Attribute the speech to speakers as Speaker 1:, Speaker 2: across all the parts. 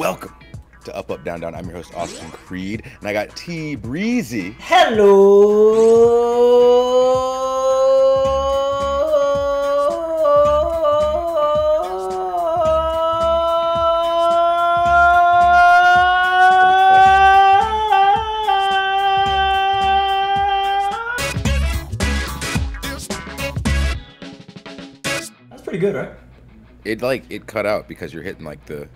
Speaker 1: Welcome to Up Up Down Down. I'm your host Austin Creed, and I got T Breezy. Hello.
Speaker 2: That's pretty good, right?
Speaker 1: It like it cut out because you're hitting like the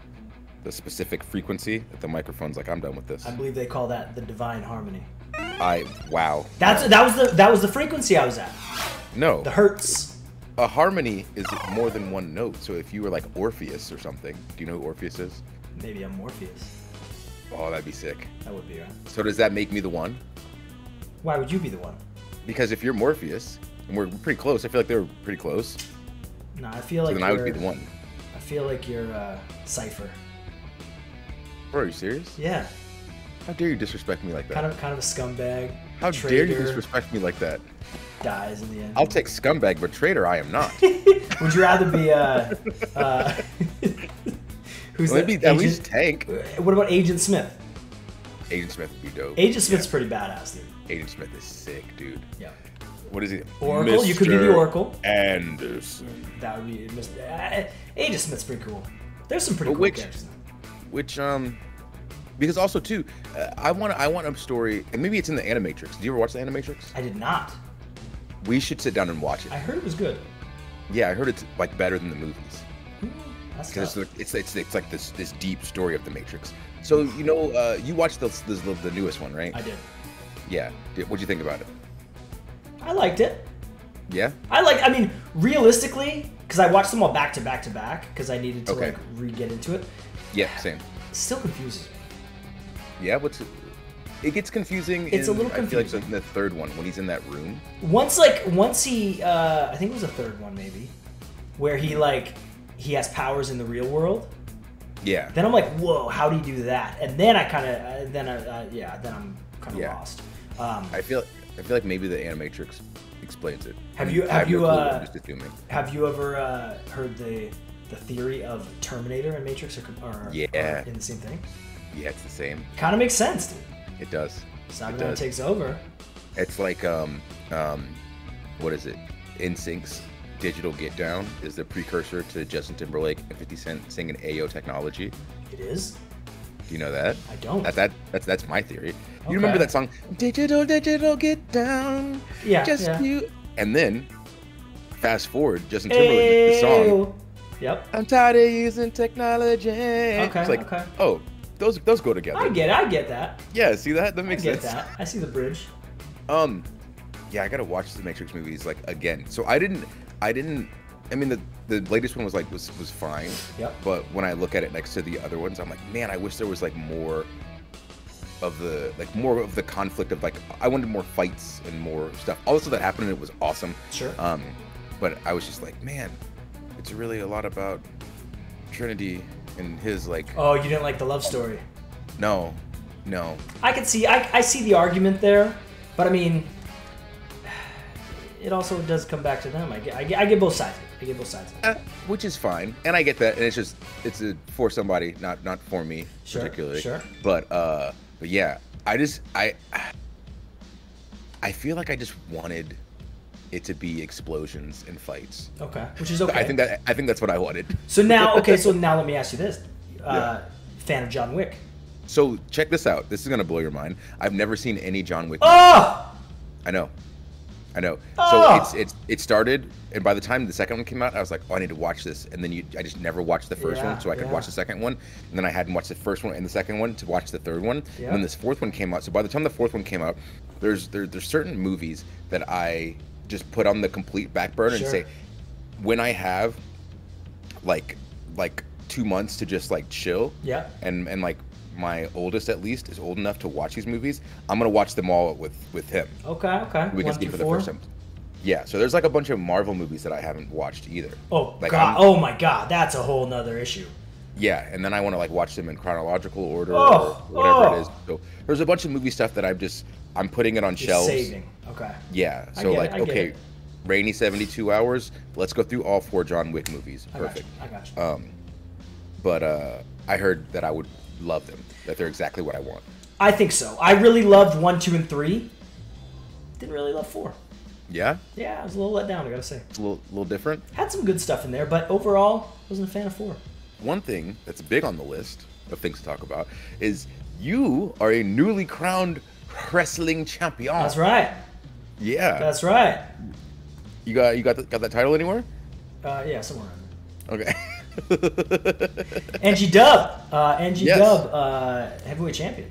Speaker 1: the specific frequency that the microphone's like I'm done with this.
Speaker 2: I believe they call that the divine harmony.
Speaker 1: I wow.
Speaker 2: That's that was the that was the frequency I was at.
Speaker 1: No.
Speaker 2: The hertz.
Speaker 1: A harmony is more than one note. So if you were like Orpheus or something, do you know who Orpheus is?
Speaker 2: Maybe I'm Morpheus.
Speaker 1: Oh, that'd be sick.
Speaker 2: That would be right.
Speaker 1: So does that make me the one?
Speaker 2: Why would you be the one?
Speaker 1: Because if you're Morpheus, and we're pretty close, I feel like they were pretty close.
Speaker 2: No, I feel
Speaker 1: So
Speaker 2: like
Speaker 1: then I would be the one.
Speaker 2: I feel like you're uh, Cypher.
Speaker 1: Bro, are you serious?
Speaker 2: Yeah,
Speaker 1: How dare you disrespect me like that?
Speaker 2: kind of kind of a scumbag.
Speaker 1: How dare you disrespect me like that?
Speaker 2: Dies in the end.
Speaker 1: I'll take scumbag, but traitor I am not.
Speaker 2: Would you rather be uh, uh, who's
Speaker 1: me
Speaker 2: the
Speaker 1: at least tank.
Speaker 2: What about Agent Smith?
Speaker 1: Agent Smith would be dope.
Speaker 2: Agent Smith's pretty badass, dude.
Speaker 1: Agent Smith is sick, dude.
Speaker 2: Yeah.
Speaker 1: What is he?
Speaker 2: Oracle, you could be the Oracle.
Speaker 1: Anderson.
Speaker 2: That would be Mr. Uh, Agent Smith's pretty cool. There's some pretty
Speaker 1: But
Speaker 2: cool
Speaker 1: which-
Speaker 2: characters.
Speaker 1: Which um, because also too, uh, I want I want a story, and maybe it's in the Animatrix. Do you ever watch the Animatrix?
Speaker 2: I did not.
Speaker 1: We should sit down and watch it.
Speaker 2: I heard it was good.
Speaker 1: Yeah, I heard it's like better than the movies. Because
Speaker 2: tough.
Speaker 1: it's, it's it's like this this deep story of the Matrix. So you know, uh, you watched the, the the newest one, right?
Speaker 2: I did.
Speaker 1: Yeah. What'd you think about it?
Speaker 2: I liked it.
Speaker 1: Yeah.
Speaker 2: I like. I mean, realistically, because I watched them all back to back to back because I needed to
Speaker 1: Okay.
Speaker 2: like re get into it.
Speaker 1: Yeah. Same.
Speaker 2: Still confuses me.
Speaker 1: Yeah. What's it? It gets confusing.
Speaker 2: It's a
Speaker 1: in-
Speaker 2: little
Speaker 1: I feel like
Speaker 2: confusing.
Speaker 1: the third one when he's in that room.
Speaker 2: Once like once he, uh, I think it was the third one maybe, where he like he has powers in the real world.
Speaker 1: Yeah.
Speaker 2: Then I'm like, whoa, how do you do that? And then I kind of, uh, then I, uh, yeah, then I'm kind of
Speaker 1: Yeah.
Speaker 2: lost. Um,
Speaker 1: I feel I feel like maybe the Animatrix explains it.
Speaker 2: Have you- have you, uh,
Speaker 1: just
Speaker 2: have you ever uh, heard the the theory of Terminator and Matrix are, are,
Speaker 1: Yeah.
Speaker 2: are in the same thing?
Speaker 1: Yeah, it's the same.
Speaker 2: Kind of makes sense, dude.
Speaker 1: It does.
Speaker 2: Cyberdyne
Speaker 1: does.
Speaker 2: takes over.
Speaker 1: It's like um um, what is it? NSYNC's Digital Get Down is the precursor to Justin Timberlake and 50 Cent singing Ayo Technology.
Speaker 2: It is.
Speaker 1: Do you know that?
Speaker 2: I don't.
Speaker 1: That, that that's that's my theory.
Speaker 2: Okay.
Speaker 1: You remember that song? Digital, digital, get down.
Speaker 2: Yeah,
Speaker 1: Just
Speaker 2: yeah.
Speaker 1: you. And then, fast forward, Justin Timberlake the song.
Speaker 2: Yep.
Speaker 1: I'm tired of using technology. Okay. It's like,
Speaker 2: okay.
Speaker 1: oh, those those go together.
Speaker 2: I get it. I get that.
Speaker 1: Yeah, see that? That makes I
Speaker 2: get
Speaker 1: sense.
Speaker 2: that. I see the bridge.
Speaker 1: Um, yeah, I gotta watch the Matrix movies like again. So I didn't, I didn't. I mean, the the latest one was like was was fine.
Speaker 2: Yep.
Speaker 1: But when I look at it next to the other ones, I'm like, man, I wish there was like more of the like more of the conflict of like I wanted more fights and more stuff. All the stuff that happened and it was awesome.
Speaker 2: Sure.
Speaker 1: Um, but I was just like, man, it's really a lot about Trinity and his like,
Speaker 2: oh, you didn't like the love story.
Speaker 1: no, no.
Speaker 2: I can see. I, I see the argument there, but I mean, it also does come back to them. I get. I get, I get both sides. I get both sides.
Speaker 1: Uh, which is fine, and I get that, and it's just it's a, for somebody, not not for me
Speaker 2: Sure,
Speaker 1: particularly.
Speaker 2: sure.
Speaker 1: But uh, but yeah, I just I I feel like I just wanted it to be explosions and fights.
Speaker 2: Okay, which is okay.
Speaker 1: I think that I think that's what I wanted.
Speaker 2: So now, okay. So now let me ask you this: uh, fan of John Wick?
Speaker 1: So check this out. This is gonna blow your mind. I've never seen any John Wick.
Speaker 2: Oh,
Speaker 1: I know. I know.
Speaker 2: Oh!
Speaker 1: So it's it's it started, and by the time the second one came out, I was like, oh, I need to watch this. And then you, I just never watched the first
Speaker 2: Yeah,
Speaker 1: one, so I could
Speaker 2: yeah.
Speaker 1: watch the second one. And then I hadn't watched the first one and the second one to watch the third one.
Speaker 2: Yeah.
Speaker 1: And then this fourth one came out. So by the time the fourth one came out, there's there, there's certain movies that I just put on the complete back burner
Speaker 2: Sure.
Speaker 1: and say, when I have like like two months to just like chill,
Speaker 2: yeah.
Speaker 1: and and like my oldest at least is old enough to watch these movies, I'm gonna watch them all with with him.
Speaker 2: Okay, okay.
Speaker 1: We can
Speaker 2: One
Speaker 1: for the
Speaker 2: four?
Speaker 1: first time. Yeah, so there's like a bunch of Marvel movies that I haven't watched either.
Speaker 2: Oh
Speaker 1: Like,
Speaker 2: god!
Speaker 1: I'm-
Speaker 2: oh my god! That's a whole nother issue.
Speaker 1: Yeah, and then I want to like watch them in chronological order
Speaker 2: Oh,
Speaker 1: or whatever
Speaker 2: oh.
Speaker 1: it is. So there's a bunch of movie stuff that I'm just I'm putting it on
Speaker 2: Just
Speaker 1: shelves.
Speaker 2: saving. Okay.
Speaker 1: Yeah. So
Speaker 2: it,
Speaker 1: like
Speaker 2: I get
Speaker 1: okay,
Speaker 2: it.
Speaker 1: rainy 72 hours. Let's go through all four John Wick movies.
Speaker 2: I got
Speaker 1: Perfect.
Speaker 2: you. I got you.
Speaker 1: Um, but uh, I heard that I would love them. That they're exactly what I want.
Speaker 2: I think so. I really loved one, two, and three. Didn't really love four.
Speaker 1: Yeah,
Speaker 2: Yeah, I was a little let down. I gotta say,
Speaker 1: it's a little, little different.
Speaker 2: had some good stuff in there, but overall, wasn't a fan of four.
Speaker 1: One thing that's big on the list of things to talk about is you are a newly crowned wrestling champion.
Speaker 2: That's right.
Speaker 1: Yeah.
Speaker 2: That's right.
Speaker 1: you got you got the, got that title anywhere?
Speaker 2: Uh, yeah, somewhere. around
Speaker 1: Okay.
Speaker 2: Angie Dub, uh, Angie
Speaker 1: Yes.
Speaker 2: Dub, uh, heavyweight champion.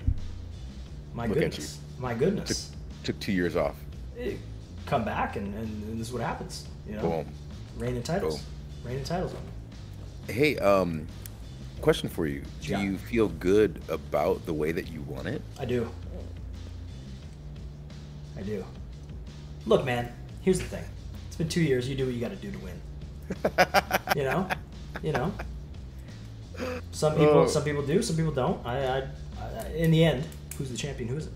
Speaker 2: My
Speaker 1: Look
Speaker 2: goodness. My goodness.
Speaker 1: Took two years off.
Speaker 2: Come back, and, and this is what happens. You know,
Speaker 1: Boom.
Speaker 2: reign titles.
Speaker 1: Boom.
Speaker 2: Reign titles.
Speaker 1: Hey, um, question for you. Do
Speaker 2: Yeah.
Speaker 1: you feel good about the way that you won it?
Speaker 2: I do. I do. Look, man. Here's the thing. It's been two years. You do what you got to do to win. you know, you know. Some people,
Speaker 1: Oh.
Speaker 2: some people do. Some people don't. I, I, I, in the end, who's the champion? Who is it?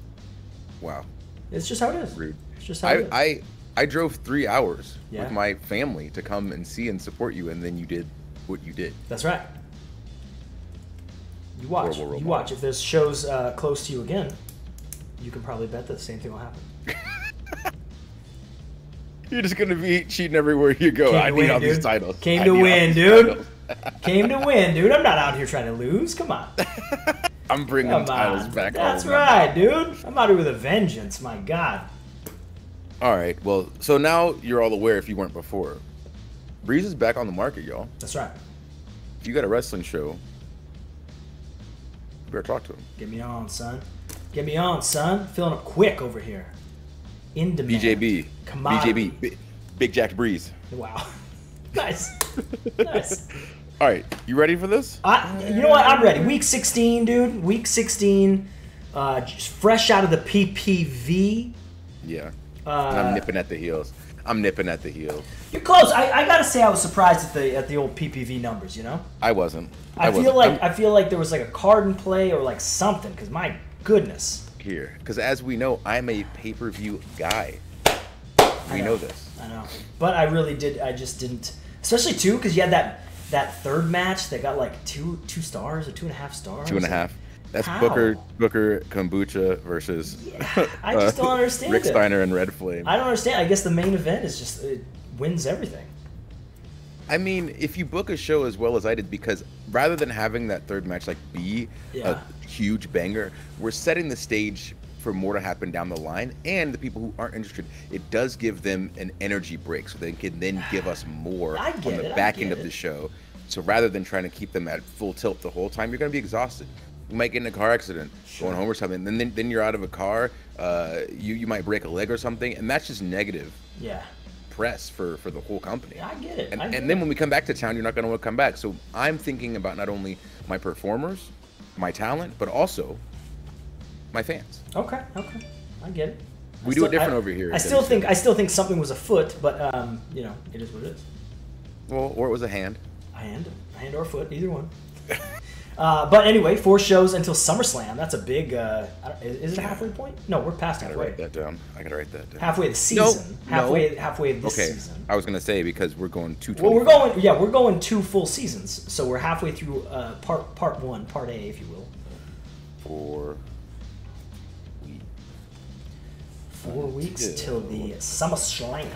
Speaker 1: Wow.
Speaker 2: It's just how it is.
Speaker 1: Rude.
Speaker 2: It's just how it
Speaker 1: I,
Speaker 2: is.
Speaker 1: I I drove three hours
Speaker 2: Yeah.
Speaker 1: with my family to come and see and support you, and then you did what you did.
Speaker 2: That's right. You watch.
Speaker 1: Horrible
Speaker 2: You watch. If there's shows uh, close to you again, you can probably bet that the same thing will happen.
Speaker 1: You're just gonna be cheating everywhere you go.
Speaker 2: Came
Speaker 1: I need
Speaker 2: win,
Speaker 1: all these
Speaker 2: dude.
Speaker 1: titles.
Speaker 2: Came
Speaker 1: I
Speaker 2: to win, dude. Came to win, dude. I'm not out here trying to lose. Come on.
Speaker 1: I'm bringing
Speaker 2: Come
Speaker 1: titles
Speaker 2: on.
Speaker 1: back.
Speaker 2: That's
Speaker 1: home.
Speaker 2: right, dude. I'm out here with a vengeance. My God.
Speaker 1: All right. Well, so now you're all aware if you weren't before. Breeze is back on the market, y'all.
Speaker 2: That's right.
Speaker 1: If you got a wrestling show, you better talk to him.
Speaker 2: Get me on, son. Get me on, son. Filling up quick over here. In demand.
Speaker 1: BJB.
Speaker 2: Commodity.
Speaker 1: BJB. Big, Big Jack Breeze.
Speaker 2: Wow. nice. nice.
Speaker 1: All right. You ready for this?
Speaker 2: I, you know what? I'm ready. Week 16, dude. Week 16. Uh, just fresh out of the PPV.
Speaker 1: Yeah.
Speaker 2: Uh,
Speaker 1: I'm nipping at the heels. I'm nipping at the heels.
Speaker 2: You're close. I, I gotta say, I was surprised at the at the old PPV numbers. You know,
Speaker 1: I wasn't.
Speaker 2: I, feel
Speaker 1: wasn't.
Speaker 2: like
Speaker 1: I'm
Speaker 2: I feel like there was like a card in play or like something. Cause my goodness,
Speaker 1: here because as we know, I'm a pay-per-view guy. We
Speaker 2: know.
Speaker 1: know this.
Speaker 2: I know. But I really did. I just didn't. Especially too, because you had that that third match that got like two two stars or two and a half stars.
Speaker 1: Two and a half. That's
Speaker 2: How?
Speaker 1: Booker Booker Kombucha versus
Speaker 2: Yeah, I just uh, don't understand
Speaker 1: Rick
Speaker 2: it.
Speaker 1: Steiner and Red Flame.
Speaker 2: I don't understand. I guess the main event is just it wins everything.
Speaker 1: I mean, if you book a show as well as I did, because rather than having that third match like be
Speaker 2: Yeah.
Speaker 1: a huge banger, we're setting the stage for more to happen down the line. And the people who aren't interested, it does give them an energy break, so they can then give us more on the
Speaker 2: it,
Speaker 1: back end of the show. So rather than trying to keep them at full tilt the whole time, you're going to be exhausted. You might get in a car accident,
Speaker 2: Sure.
Speaker 1: going home or something. Then, then then you're out of a car. Uh, you you might break a leg or something, and that's just negative
Speaker 2: Yeah.
Speaker 1: Press for for the whole company.
Speaker 2: Yeah, I get it.
Speaker 1: And,
Speaker 2: get
Speaker 1: and then
Speaker 2: it.
Speaker 1: when we come back to town, you're not going to want to come back. So I'm thinking about not only my performers, my talent, but also my fans.
Speaker 2: Okay, okay, I get it.
Speaker 1: We do it different
Speaker 2: I-
Speaker 1: over here
Speaker 2: I still think I still think something was afoot, but um, you know, it is what it is.
Speaker 1: Well, or it was a hand.
Speaker 2: A hand, a hand or a foot, either one. uh, but anyway, four shows until SummerSlam. That's a big. Uh, is, is it a halfway point? No, we're past halfway.
Speaker 1: I gotta
Speaker 2: halfway.
Speaker 1: write that down. I gotta write that down.
Speaker 2: Halfway of the season.
Speaker 1: no.
Speaker 2: halfway, halfway of this
Speaker 1: okay,
Speaker 2: season.
Speaker 1: I was gonna say because we're going two.
Speaker 2: Well, we're going. Yeah, we're going two full seasons. So we're halfway through uh, part part one, part A, if you will.
Speaker 1: for. We
Speaker 2: Four weeks
Speaker 1: Two.
Speaker 2: till the SummerSlam.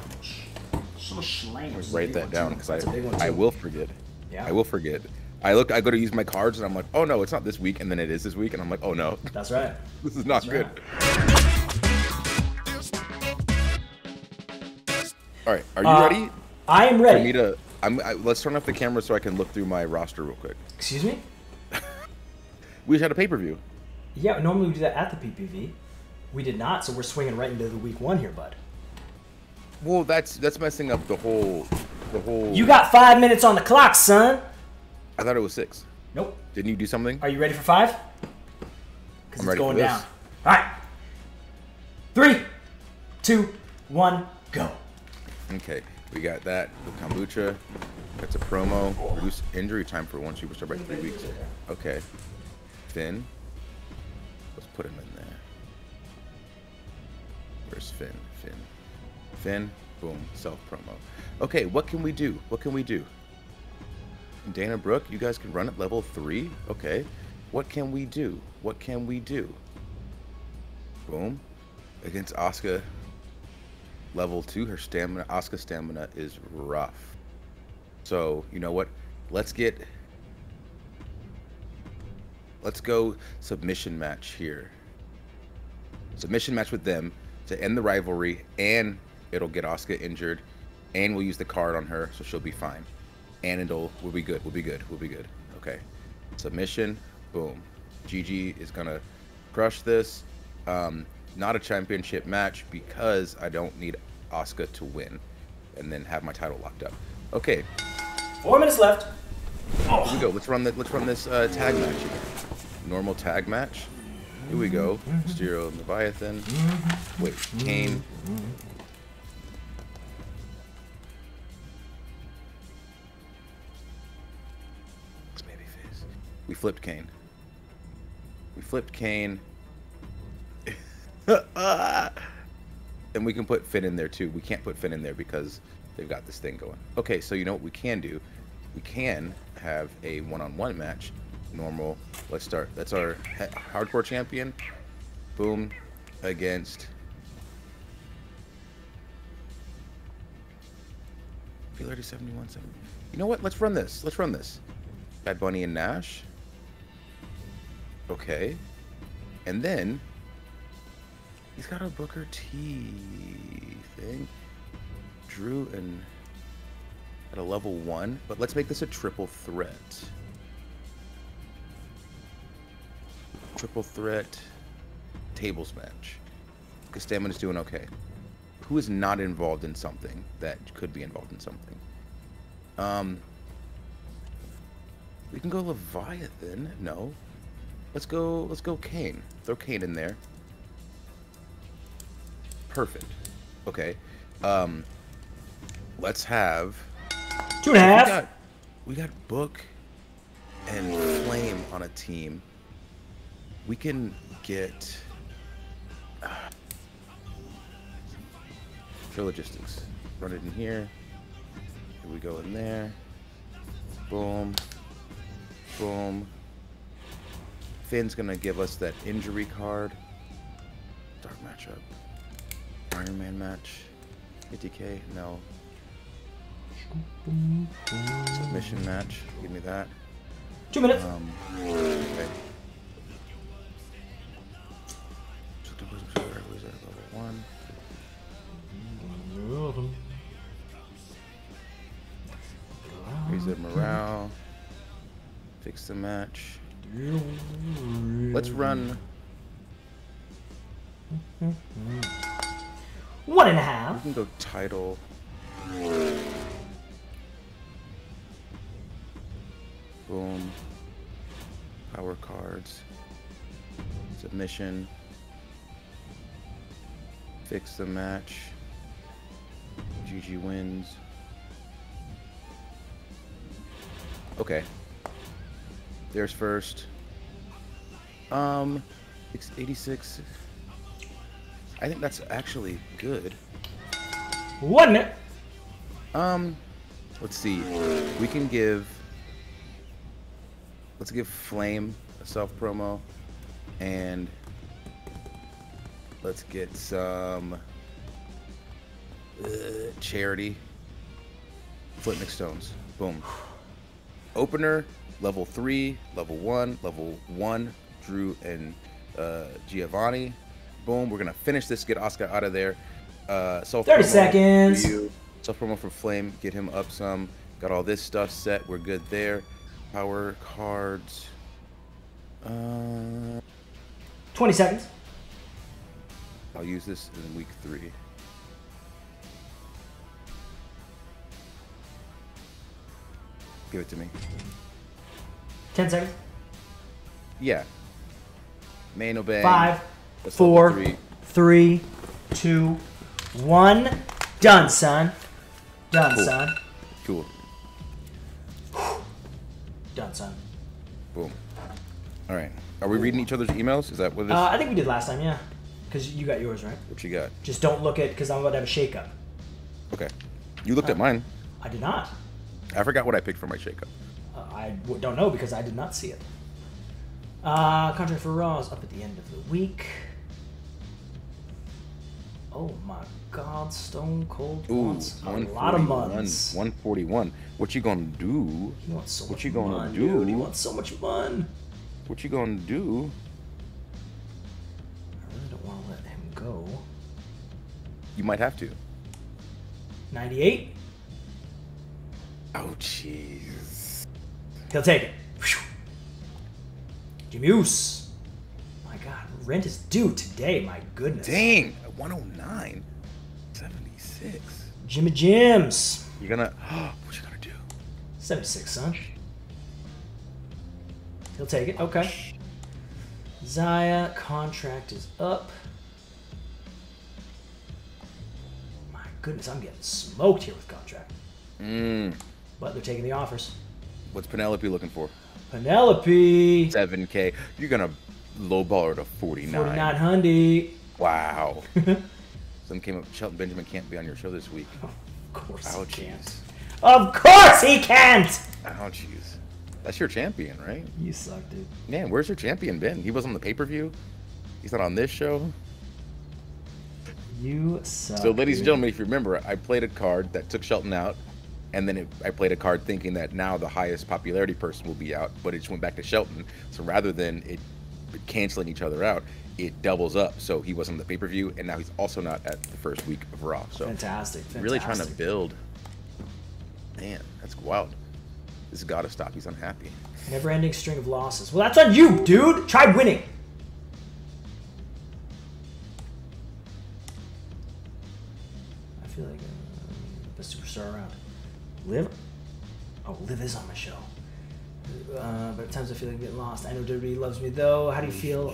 Speaker 2: SummerSlam.
Speaker 1: write that down because I
Speaker 2: That's a big one,
Speaker 1: I will forget.
Speaker 2: Yeah.
Speaker 1: I will forget. I look. I go to use my cards and I'm like, oh no, it's not this week, and then it is this week, and I'm like, oh no,
Speaker 2: That's right.
Speaker 1: this is not
Speaker 2: That's
Speaker 1: good.
Speaker 2: right.
Speaker 1: All right, are you
Speaker 2: Uh,
Speaker 1: ready?
Speaker 2: I am ready.
Speaker 1: me to, I'm. I, let's turn off the camera so I can look through my roster real quick.
Speaker 2: Excuse me.
Speaker 1: We just had a pay per view.
Speaker 2: Yeah, normally we do that at the PPV. We did not, so we're swinging right into the week one here, bud.
Speaker 1: Well, that's that's messing up the whole, the whole.
Speaker 2: You got five minutes on the clock, son.
Speaker 1: I thought it was six.
Speaker 2: Nope.
Speaker 1: Didn't you do something?
Speaker 2: Are you ready for five? Because
Speaker 1: I'm
Speaker 2: it's
Speaker 1: ready for
Speaker 2: going
Speaker 1: this.
Speaker 2: down. All right. Three, two, one, go.
Speaker 1: Okay, we got that. The kombucha. That's a promo. Reduce injury time for one superstar by three weeks. Okay. Finn. Let's put him in there. Where's Finn? Finn. Finn. Boom. Self promo. Okay, what can we do? What can we do? Dana Brooke, you guys can run at level three. Okay. What can we do? What can we do? Boom. Against Asuka, level two, her stamina, Asuka stamina is rough. So you know what? Let's get. Let's go submission match here. Submission match with them to end the rivalry, and it'll get Asuka injured, and we'll use the card on her, so she'll be fine, and it'll we'll be good. We'll be good. We'll be good. Okay. Submission. Boom. Gigi is gonna crush this. Um, not a championship match because I don't need Asuka to win, and then have my title locked up. Okay.
Speaker 2: Four minutes left.
Speaker 1: Here we go. Let's run the let's run this uh, tag match here. Normal tag match. Here we go. Mysterio and Leviathan. Wait, Kane. We flipped Kane. We flipped Kane. and we can put Finn in there too. We can't put Finn in there because they've got this thing going. Okay, so you know what we can do? We can have a one-on-one match. Normal. Let's start. That's our hardcore champion. Boom. Against. Feel 30, 71, 70. You know what? Let's run this. Let's run this. Bad Bunny and Nash. Okay. And then he's got a Booker T thing. Drew and at a level one, but let's make this a triple threat. Triple threat tables match. Because Stamina's doing okay. Who is not involved in something that could be involved in something? Um, we can go Leviathan. No. Let's go. Let's go Kane. Throw Kane in there. Perfect. Okay. Um, let's have.
Speaker 2: Two and a half.
Speaker 1: We got, we got Book and Flame on a team. We can get. Uh, for logistics. Run it in here. Here we go in there. Boom. Boom. Finn's gonna give us that injury card. Dark matchup. Iron Man match. 50k? No. Submission match. Give me that.
Speaker 2: Two minutes.
Speaker 1: Um, okay. Who's at level one? Raise the morale. Fix the match. Let's run.
Speaker 2: One and a half.
Speaker 1: We can go title. Boom. Power cards. Submission. Fix the match. GG wins. Okay. There's first. Um, it's 86. I think that's actually good.
Speaker 2: One minute.
Speaker 1: Um, let's see. We can give. Let's give Flame a self promo, and let's get some uh, charity. Flint McStones. Boom. Opener, level three, level one, level one. Drew and uh, Giovanni. Boom. We're gonna finish this. Get Oscar out of there. Uh, self
Speaker 2: 30 seconds.
Speaker 1: Self promo for Flame. Get him up some. Got all this stuff set. We're good there. Power cards. Uh,
Speaker 2: 20 seconds.
Speaker 1: I'll use this in week three. Give it to me.
Speaker 2: 10 seconds.
Speaker 1: Yeah. Main obey.
Speaker 2: Five, four,
Speaker 1: three.
Speaker 2: three, two, one. Done, son. Done,
Speaker 1: Cool.
Speaker 2: son.
Speaker 1: Cool.
Speaker 2: Done, son.
Speaker 1: Boom. All right. Are we reading each other's emails? Is that what it is?
Speaker 2: Uh, I think we did last time, yeah. Because you got yours, right?
Speaker 1: what you got?
Speaker 2: Just don't look at, because I'm about to have a shakeup.
Speaker 1: Okay. You looked at mine.
Speaker 2: I did not.
Speaker 1: I forgot what I picked for my shakeup.
Speaker 2: Uh, I w- don't know because I did not see it. Uh, contract for Raw is up at the end of the week. Oh my God, Stone Cold
Speaker 1: Ooh,
Speaker 2: wants a lot of
Speaker 1: 141.
Speaker 2: months.
Speaker 1: 141. What you gonna do?
Speaker 2: He wants so
Speaker 1: What
Speaker 2: much
Speaker 1: you gonna
Speaker 2: mun,
Speaker 1: do?
Speaker 2: dude. He wants so much fun.
Speaker 1: What you gonna do?
Speaker 2: I really don't want to let him go.
Speaker 1: You might have to.
Speaker 2: 98.
Speaker 1: Oh, jeez.
Speaker 2: He'll take it. Uce. My God, rent is due today. My goodness.
Speaker 1: Dang, 109. 76.
Speaker 2: Jimmy Jims.
Speaker 1: You're gonna. what you gonna do?
Speaker 2: 76, son. He'll take it. Okay. Zaya, contract is up. My goodness, I'm getting smoked here with contract.
Speaker 1: Mm.
Speaker 2: But they're taking the offers.
Speaker 1: What's Penelope looking for?
Speaker 2: Penelope.
Speaker 1: 7K. You're gonna lowball her to 49.
Speaker 2: 4900.
Speaker 1: Wow. Some came up. Shelton Benjamin can't be on your show this week.
Speaker 2: Of course
Speaker 1: Oh,
Speaker 2: he can't. Of course he can't!
Speaker 1: Oh, jeez. That's your champion, right?
Speaker 2: You suck, dude.
Speaker 1: Man, where's your champion been? He was on the pay per view. He's not on this show.
Speaker 2: You suck.
Speaker 1: So, ladies and gentlemen, if you remember, I played a card that took Shelton out, and then it, I played a card thinking that now the highest popularity person will be out, but it just went back to Shelton. So rather than it, canceling each other out, it doubles up. So he was on the pay per view, and now he's also not at the first week of Raw. So
Speaker 2: Fantastic. fantastic.
Speaker 1: really trying to build. Man, that's wild. This has got to stop. He's unhappy.
Speaker 2: Never ending string of losses. Well, that's on you, dude! Try winning! I feel like uh, best superstar around. Liv? Oh, Liv is on my show. Uh, but at times I feel like I'm getting lost. I know WWE loves me though. How do you feel?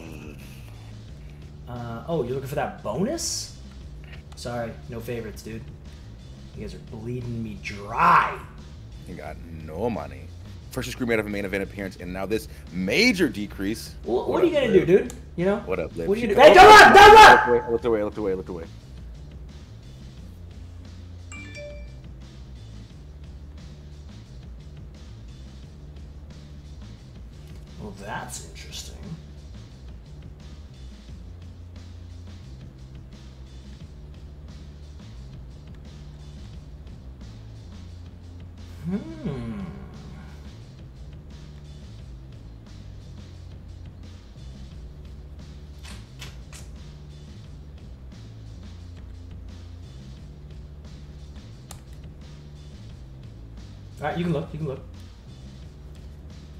Speaker 2: Uh, oh, you're looking for that bonus? Sorry, no favorites, dude. You guys are bleeding me dry.
Speaker 1: You got no money. First, you screwed me out of a main event appearance, and now this major decrease.
Speaker 2: What, what are you gonna do, dude? You know?
Speaker 1: What up, Liv?
Speaker 2: What are you gonna do? Hey,
Speaker 1: cut-
Speaker 2: don't run! Don't run!
Speaker 1: I looked away, I looked away, I looked away, I looked away.
Speaker 2: That's interesting. Hmm. All right, you can look. You can look.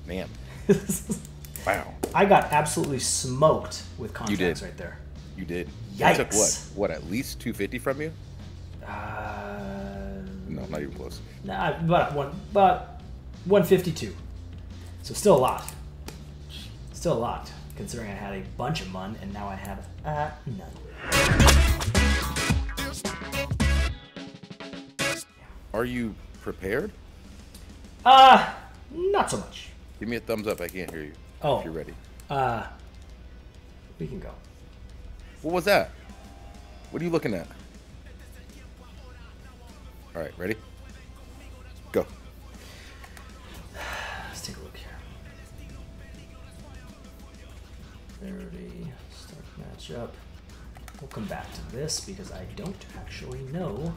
Speaker 1: Man,
Speaker 2: I got absolutely smoked with contracts
Speaker 1: did.
Speaker 2: right there.
Speaker 1: you did. I took what? What, at least 250 from you?
Speaker 2: Uh,
Speaker 1: No, not even close.
Speaker 2: nah, about one, one fifty-two. So still a lot. Still a lot, considering I had a bunch of mun and now I have uh, none.
Speaker 1: Are you prepared?
Speaker 2: Uh, not so much.
Speaker 1: Give me a thumbs up. I can't hear you.
Speaker 2: Oh.
Speaker 1: If you're ready.
Speaker 2: Uh, we can go.
Speaker 1: What was that? What are you looking at? All right, ready? Go.
Speaker 2: Let's take a look here. 30, start matchup. We'll come back to this because I don't actually know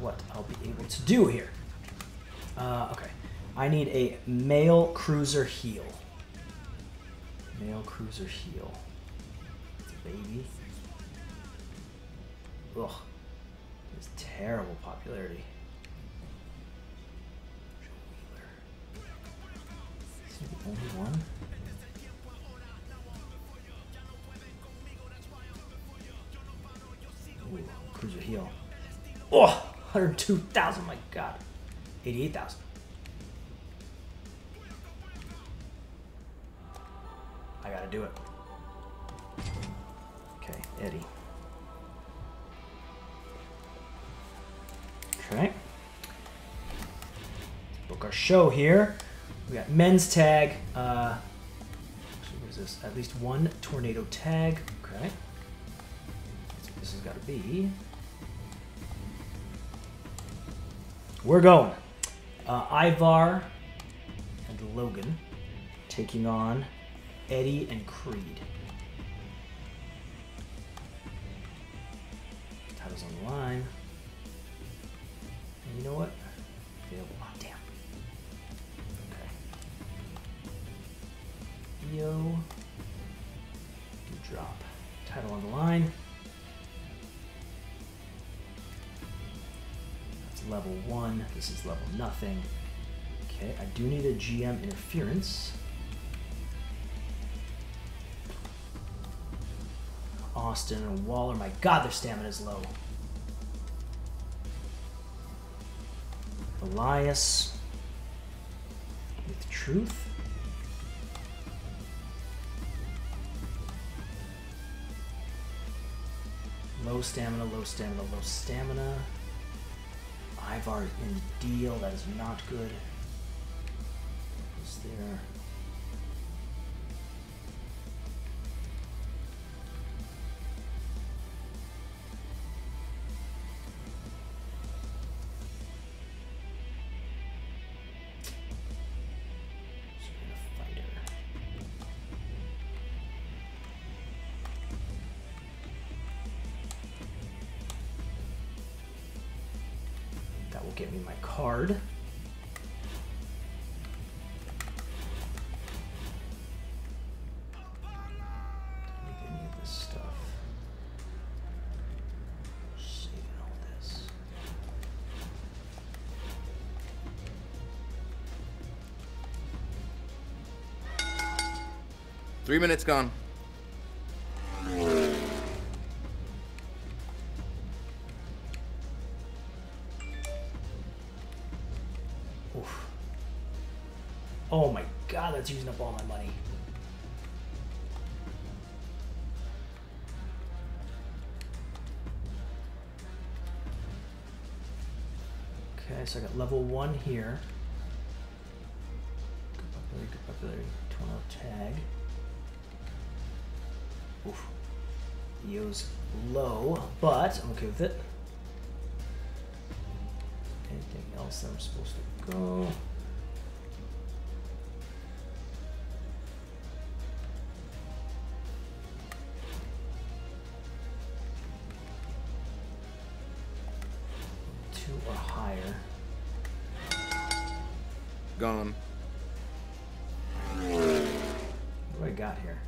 Speaker 2: what I'll be able to do here. Uh, okay. I need a male cruiser heel. Male cruiser heel. It's a baby. Ugh. It's terrible popularity. Is he the only one? Ooh, cruiser heel. Oh, 102,000, my god. 88,000. I gotta do it. Okay, Eddie. Okay. Book our show here. We got men's tag. Uh, what is this? At least one tornado tag. Okay. This has got to be. We're going. Uh, Ivar and Logan taking on Eddie and Creed. Titles on the line. And you know what? Available. Oh, damn. Okay. Yo. Drop. Title on the line. That's level one. This is level nothing. Okay, I do need a GM interference. Austin and Waller. My god, their stamina is low. Elias with truth. Low stamina, low stamina, low stamina. Ivar in deal, that is not good. Is there will get me my card.
Speaker 1: Three minutes gone.
Speaker 2: That's using up all my money. Okay, so I got level one here. Good popularity, good popularity. Tornado tag. Oof. Yo's low, but I'm okay with it. Anything else that I'm supposed to go? Or higher.
Speaker 1: Gone.
Speaker 2: What do I got here?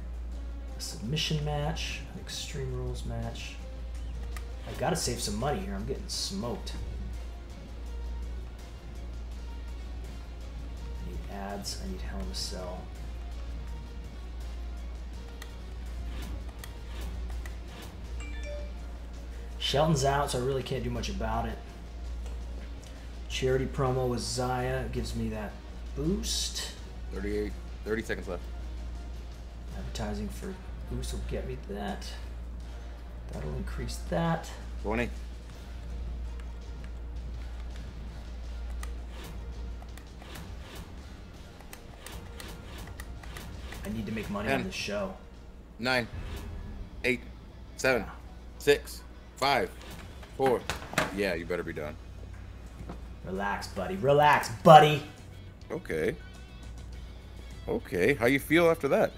Speaker 2: A submission match, an extreme rules match. I gotta save some money here. I'm getting smoked. I need ads. I need Hell in a Cell. Shelton's out, so I really can't do much about it. Charity promo with Zaya gives me that boost.
Speaker 1: 38, 30 seconds left.
Speaker 2: Advertising for boost will get me that. That'll increase that.
Speaker 1: 20.
Speaker 2: I need to make money on
Speaker 1: Ten.
Speaker 2: this show.
Speaker 1: Nine, eight, seven, six, five, four. Yeah, you better be done.
Speaker 2: Relax, buddy. Relax, buddy.
Speaker 1: Okay. Okay. How you feel after that?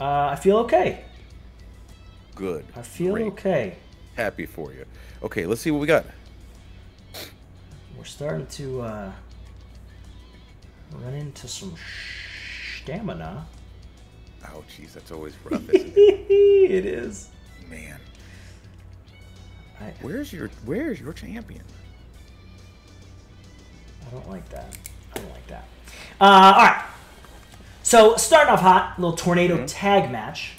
Speaker 2: Uh, I feel okay.
Speaker 1: Good.
Speaker 2: I feel
Speaker 1: Great.
Speaker 2: okay.
Speaker 1: Happy for you. Okay, let's see what we got.
Speaker 2: We're starting to uh, run into some stamina.
Speaker 1: Oh, jeez, that's always rough, isn't it?
Speaker 2: it is.
Speaker 1: Man,
Speaker 2: I,
Speaker 1: where's your where's your champion?
Speaker 2: I don't like that. I don't like that. Uh, all right. So starting off hot, little tornado
Speaker 1: Mm-hmm.
Speaker 2: tag match.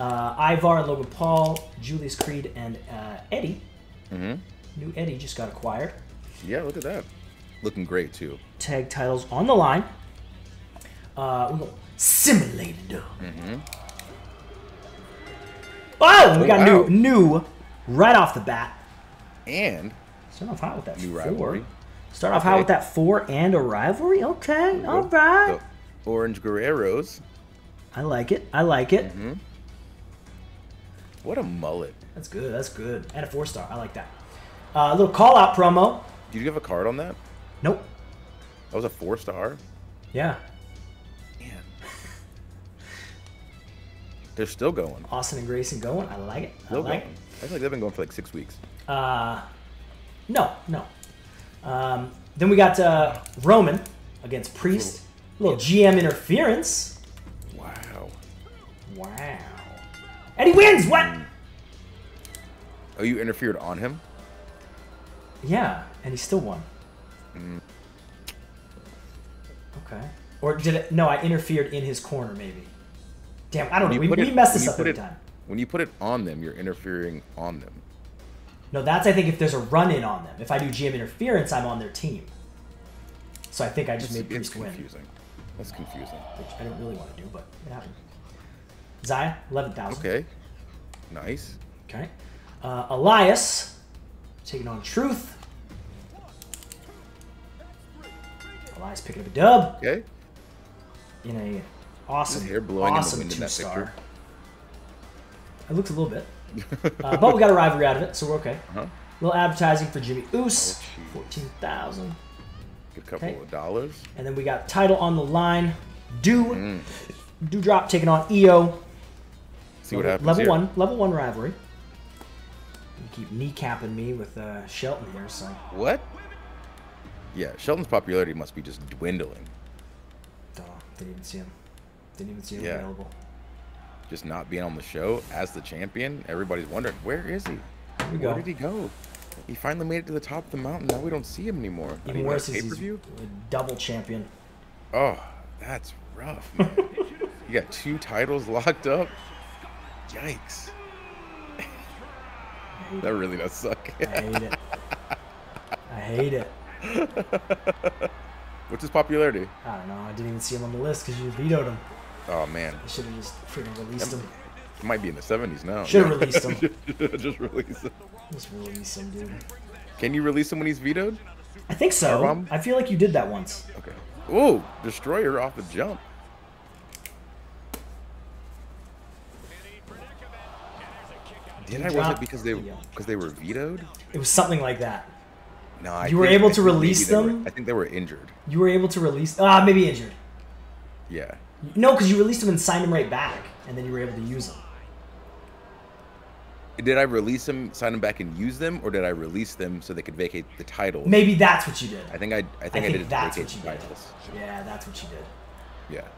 Speaker 2: Uh, Ivar and Logan Paul, Julius Creed, and uh, Eddie.
Speaker 1: Mm-hmm.
Speaker 2: New Eddie just got acquired.
Speaker 1: Yeah, look at that. Looking great too.
Speaker 2: Tag titles on the line. Uh, we go simulated.
Speaker 1: Mm-hmm.
Speaker 2: Oh, we
Speaker 1: Oh,
Speaker 2: got
Speaker 1: wow.
Speaker 2: new, new, right off the bat.
Speaker 1: And
Speaker 2: Start off hot with that
Speaker 1: New
Speaker 2: four.
Speaker 1: rivalry.
Speaker 2: Start off
Speaker 1: okay.
Speaker 2: high with that four and a rivalry. Okay, all right.
Speaker 1: Orange Guerreros.
Speaker 2: I like it. I like it.
Speaker 1: Mm -hmm. What a mullet.
Speaker 2: That's good. That's good. And a four star. I like that. Uh, a little call out promo.
Speaker 1: Did you have a card on that?
Speaker 2: Nope.
Speaker 1: That was a four star.
Speaker 2: Yeah. Yeah.
Speaker 1: They're still going.
Speaker 2: Austin and Grayson going. I like it. I
Speaker 1: They'll
Speaker 2: like
Speaker 1: go. it. I feel like they've been going for like six weeks.
Speaker 2: Uh, no, no. Um, then we got uh, Roman against Priest. little GM interference.
Speaker 1: Wow.
Speaker 2: Wow. And he wins. What?
Speaker 1: Oh, you interfered on him?
Speaker 2: Yeah, and he still won. Okay. Or did it? No, I interfered in his corner. Maybe. Damn, I don't know. We, we
Speaker 1: it-
Speaker 2: mess this up every
Speaker 1: it-
Speaker 2: time.
Speaker 1: When you put it on them, you're interfering on them.
Speaker 2: No, that's I think if there's a run in on them. If I do GM interference, I'm on their team. So I think I just
Speaker 1: It's,
Speaker 2: made Priest win,
Speaker 1: confusing. That's confusing.
Speaker 2: which I don't really want to do, but it happened. Zaya, eleven thousand.
Speaker 1: Okay. Nice.
Speaker 2: Okay. Uh, Elias taking on Truth. Elias picking up a dub
Speaker 1: Okay.
Speaker 2: in a awesome,
Speaker 1: His hair blowing in the
Speaker 2: awesome
Speaker 1: wind in that
Speaker 2: two-star.
Speaker 1: picture.
Speaker 2: It looks a little bit, uh, but we got a rivalry out of it, so we're okay.
Speaker 1: Huh?
Speaker 2: A little advertising for Jimmy Oos,
Speaker 1: Oh, jeez.
Speaker 2: fourteen thousand,
Speaker 1: Good couple
Speaker 2: Okay.
Speaker 1: of dollars.
Speaker 2: and then we got title on the line. Do
Speaker 1: Mm.
Speaker 2: drop taking on IYO.
Speaker 1: See what
Speaker 2: level,
Speaker 1: happens
Speaker 2: level
Speaker 1: here.
Speaker 2: one, level one rivalry. You keep kneecapping me with uh, Shelton here, so
Speaker 1: What? Yeah, Shelton's popularity must be just dwindling.
Speaker 2: Duh, didn't even see him. Didn't even see him
Speaker 1: Yeah.
Speaker 2: available.
Speaker 1: Just not being on the show as the champion. Everybody's wondering, where is he? Where
Speaker 2: go.
Speaker 1: did he go? He finally made it to the top of the mountain. Now we don't see him anymore.
Speaker 2: Even
Speaker 1: even
Speaker 2: worse is he's a double champion.
Speaker 1: Oh, that's rough. Man. you got two titles locked up. Yikes. that really does suck.
Speaker 2: I hate it. I hate it.
Speaker 1: What's his popularity?
Speaker 2: I don't know. I didn't even see him on the list because you vetoed him.
Speaker 1: Oh man,
Speaker 2: I should have just freaking released him.
Speaker 1: it might be in the 70s now.
Speaker 2: Should have released him.
Speaker 1: just release him.
Speaker 2: Just release him, dude.
Speaker 1: Can you release him when he's vetoed?
Speaker 2: I think so. I feel like you did that once.
Speaker 1: Okay. Ooh, destroyer off the jump. Did I? Was it because they
Speaker 2: the,
Speaker 1: because they were vetoed?
Speaker 2: It was something like that.
Speaker 1: No, I
Speaker 2: You were able
Speaker 1: I
Speaker 2: to release
Speaker 1: they were-
Speaker 2: them?
Speaker 1: I think they were injured.
Speaker 2: You were able to release. Ah, maybe injured.
Speaker 1: Yeah.
Speaker 2: No, because you released them and signed them right back, and then you were able to use them.
Speaker 1: Did I release them, sign them back, and use them, or did I release them so they could vacate the title?
Speaker 2: Maybe that's what you did.
Speaker 1: I think I. I think I,
Speaker 2: think
Speaker 1: did it
Speaker 2: that's
Speaker 1: vacate
Speaker 2: what
Speaker 1: the
Speaker 2: you did.
Speaker 1: titles.
Speaker 2: Yeah, that's what you did.
Speaker 1: Yeah.